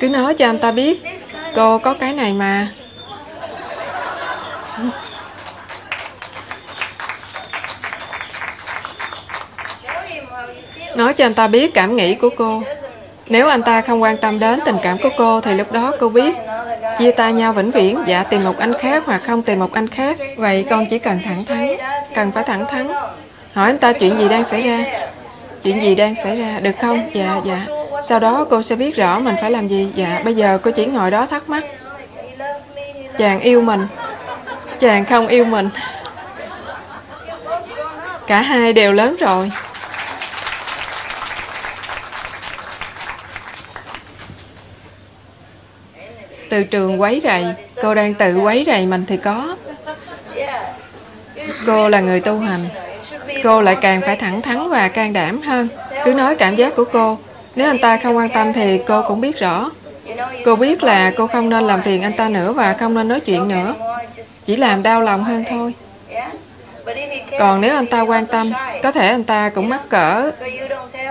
S1: Cứ nói cho anh ta biết, cô có cái này mà. Nói cho anh ta biết cảm nghĩ của cô. Nếu anh ta không quan tâm đến tình cảm của cô, thì lúc đó cô biết. Chia tay nhau vĩnh viễn dạ tìm một anh khác hoặc không tìm một anh khác. Vậy con chỉ cần thẳng thắn cần phải thẳng thắn. Hỏi anh ta chuyện gì đang xảy ra? Chuyện gì đang xảy ra? Được không? Dạ dạ. Sau đó cô sẽ biết rõ mình phải làm gì. Dạ bây giờ cô chỉ ngồi đó thắc mắc. Chàng yêu mình. Chàng không yêu mình. Cả hai đều lớn rồi. Từ trường quấy rầy. Cô đang tự quấy rầy mình thì có. Cô là người tu hành. Cô lại càng phải thẳng thắn và can đảm hơn. Cứ nói cảm giác của cô. Nếu anh ta không quan tâm thì cô cũng biết rõ. Cô biết là cô không nên làm phiền anh ta nữa và không nên nói chuyện nữa. Chỉ làm đau lòng hơn thôi. Còn nếu anh ta quan tâm, có thể anh ta cũng mắc cỡ.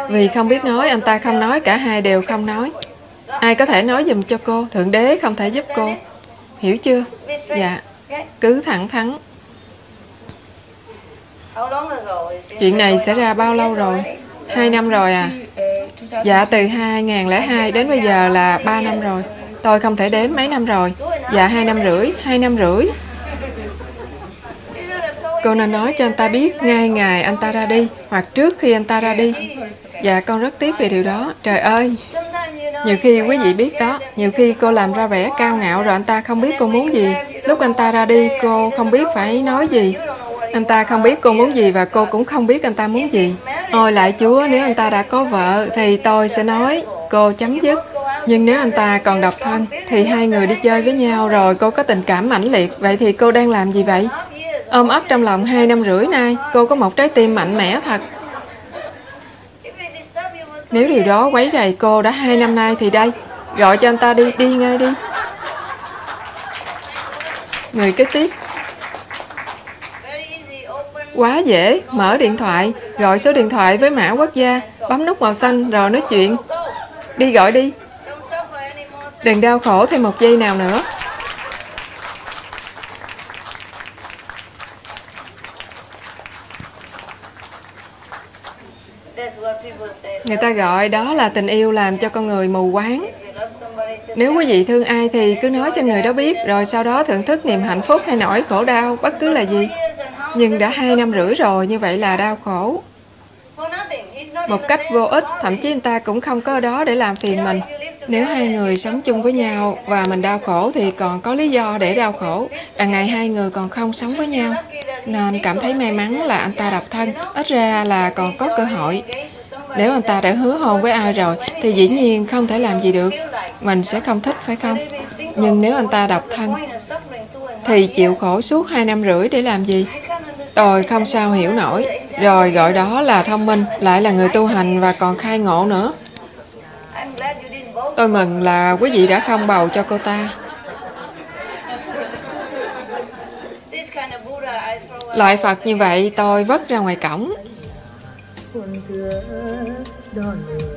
S1: Vì không biết nói, anh ta không nói, cả hai đều không nói. Ai có thể nói dùm cho cô, Thượng Đế không thể giúp cô. Hiểu chưa? Dạ, cứ thẳng thắn. Chuyện này xảy ra bao lâu rồi? Hai năm rồi à? Dạ, từ 2002 đến bây giờ là ba năm rồi. Tôi không thể đếm mấy năm rồi. Dạ, hai năm rưỡi, hai năm rưỡi. Cô nên nói cho anh ta biết ngay ngày anh ta ra đi, hoặc trước khi anh ta ra đi. Dạ, con rất tiếc về điều đó. Trời ơi! Nhiều khi quý vị biết đó, nhiều khi cô làm ra vẻ cao ngạo rồi anh ta không biết cô muốn gì. Lúc anh ta ra đi, cô không biết phải nói gì. Anh ta không biết cô muốn gì và cô cũng không biết anh ta muốn gì. Ôi lại Chúa, nếu anh ta đã có vợ thì tôi sẽ nói cô chấm dứt. Nhưng nếu anh ta còn độc thân thì hai người đi chơi với nhau rồi cô có tình cảm mãnh liệt. Vậy thì cô đang làm gì vậy? Ôm ấp trong lòng hai năm rưỡi nay, cô có một trái tim mạnh mẽ thật. Nếu điều đó quấy rầy cô đã hai năm nay thì đây, gọi cho anh ta đi, đi ngay đi. Người kế tiếp. Quá dễ, mở điện thoại, gọi số điện thoại với mã quốc gia, bấm nút màu xanh rồi nói chuyện. Đi gọi đi. Đừng đau khổ thêm một giây nào nữa. Người ta gọi đó là tình yêu làm cho con người mù quáng. Nếu quý vị thương ai thì cứ nói cho người đó biết, rồi sau đó thưởng thức niềm hạnh phúc hay nỗi khổ đau, bất cứ là gì. Nhưng đã hai năm rưỡi rồi, như vậy là đau khổ. Một cách vô ích, thậm chí anh ta cũng không có đó để làm phiền mình. Nếu hai người sống chung với nhau và mình đau khổ thì còn có lý do để đau khổ. Đằng này hai người còn không sống với nhau. Nên cảm thấy may mắn là anh ta độc thân, ít ra là còn có cơ hội. Nếu anh ta đã hứa hôn với ai rồi thì dĩ nhiên không thể làm gì được. Mình sẽ không thích phải không? Nhưng nếu anh ta độc thân thì chịu khổ suốt hai năm rưỡi để làm gì? Tôi không sao hiểu nổi. Rồi gọi đó là thông minh, lại là người tu hành và còn khai ngộ nữa. Tôi mừng là quý vị đã không bầu cho cô ta. Loại Phật như vậy tôi vất ra ngoài cổng. คน
S2: เถือดอนเมือ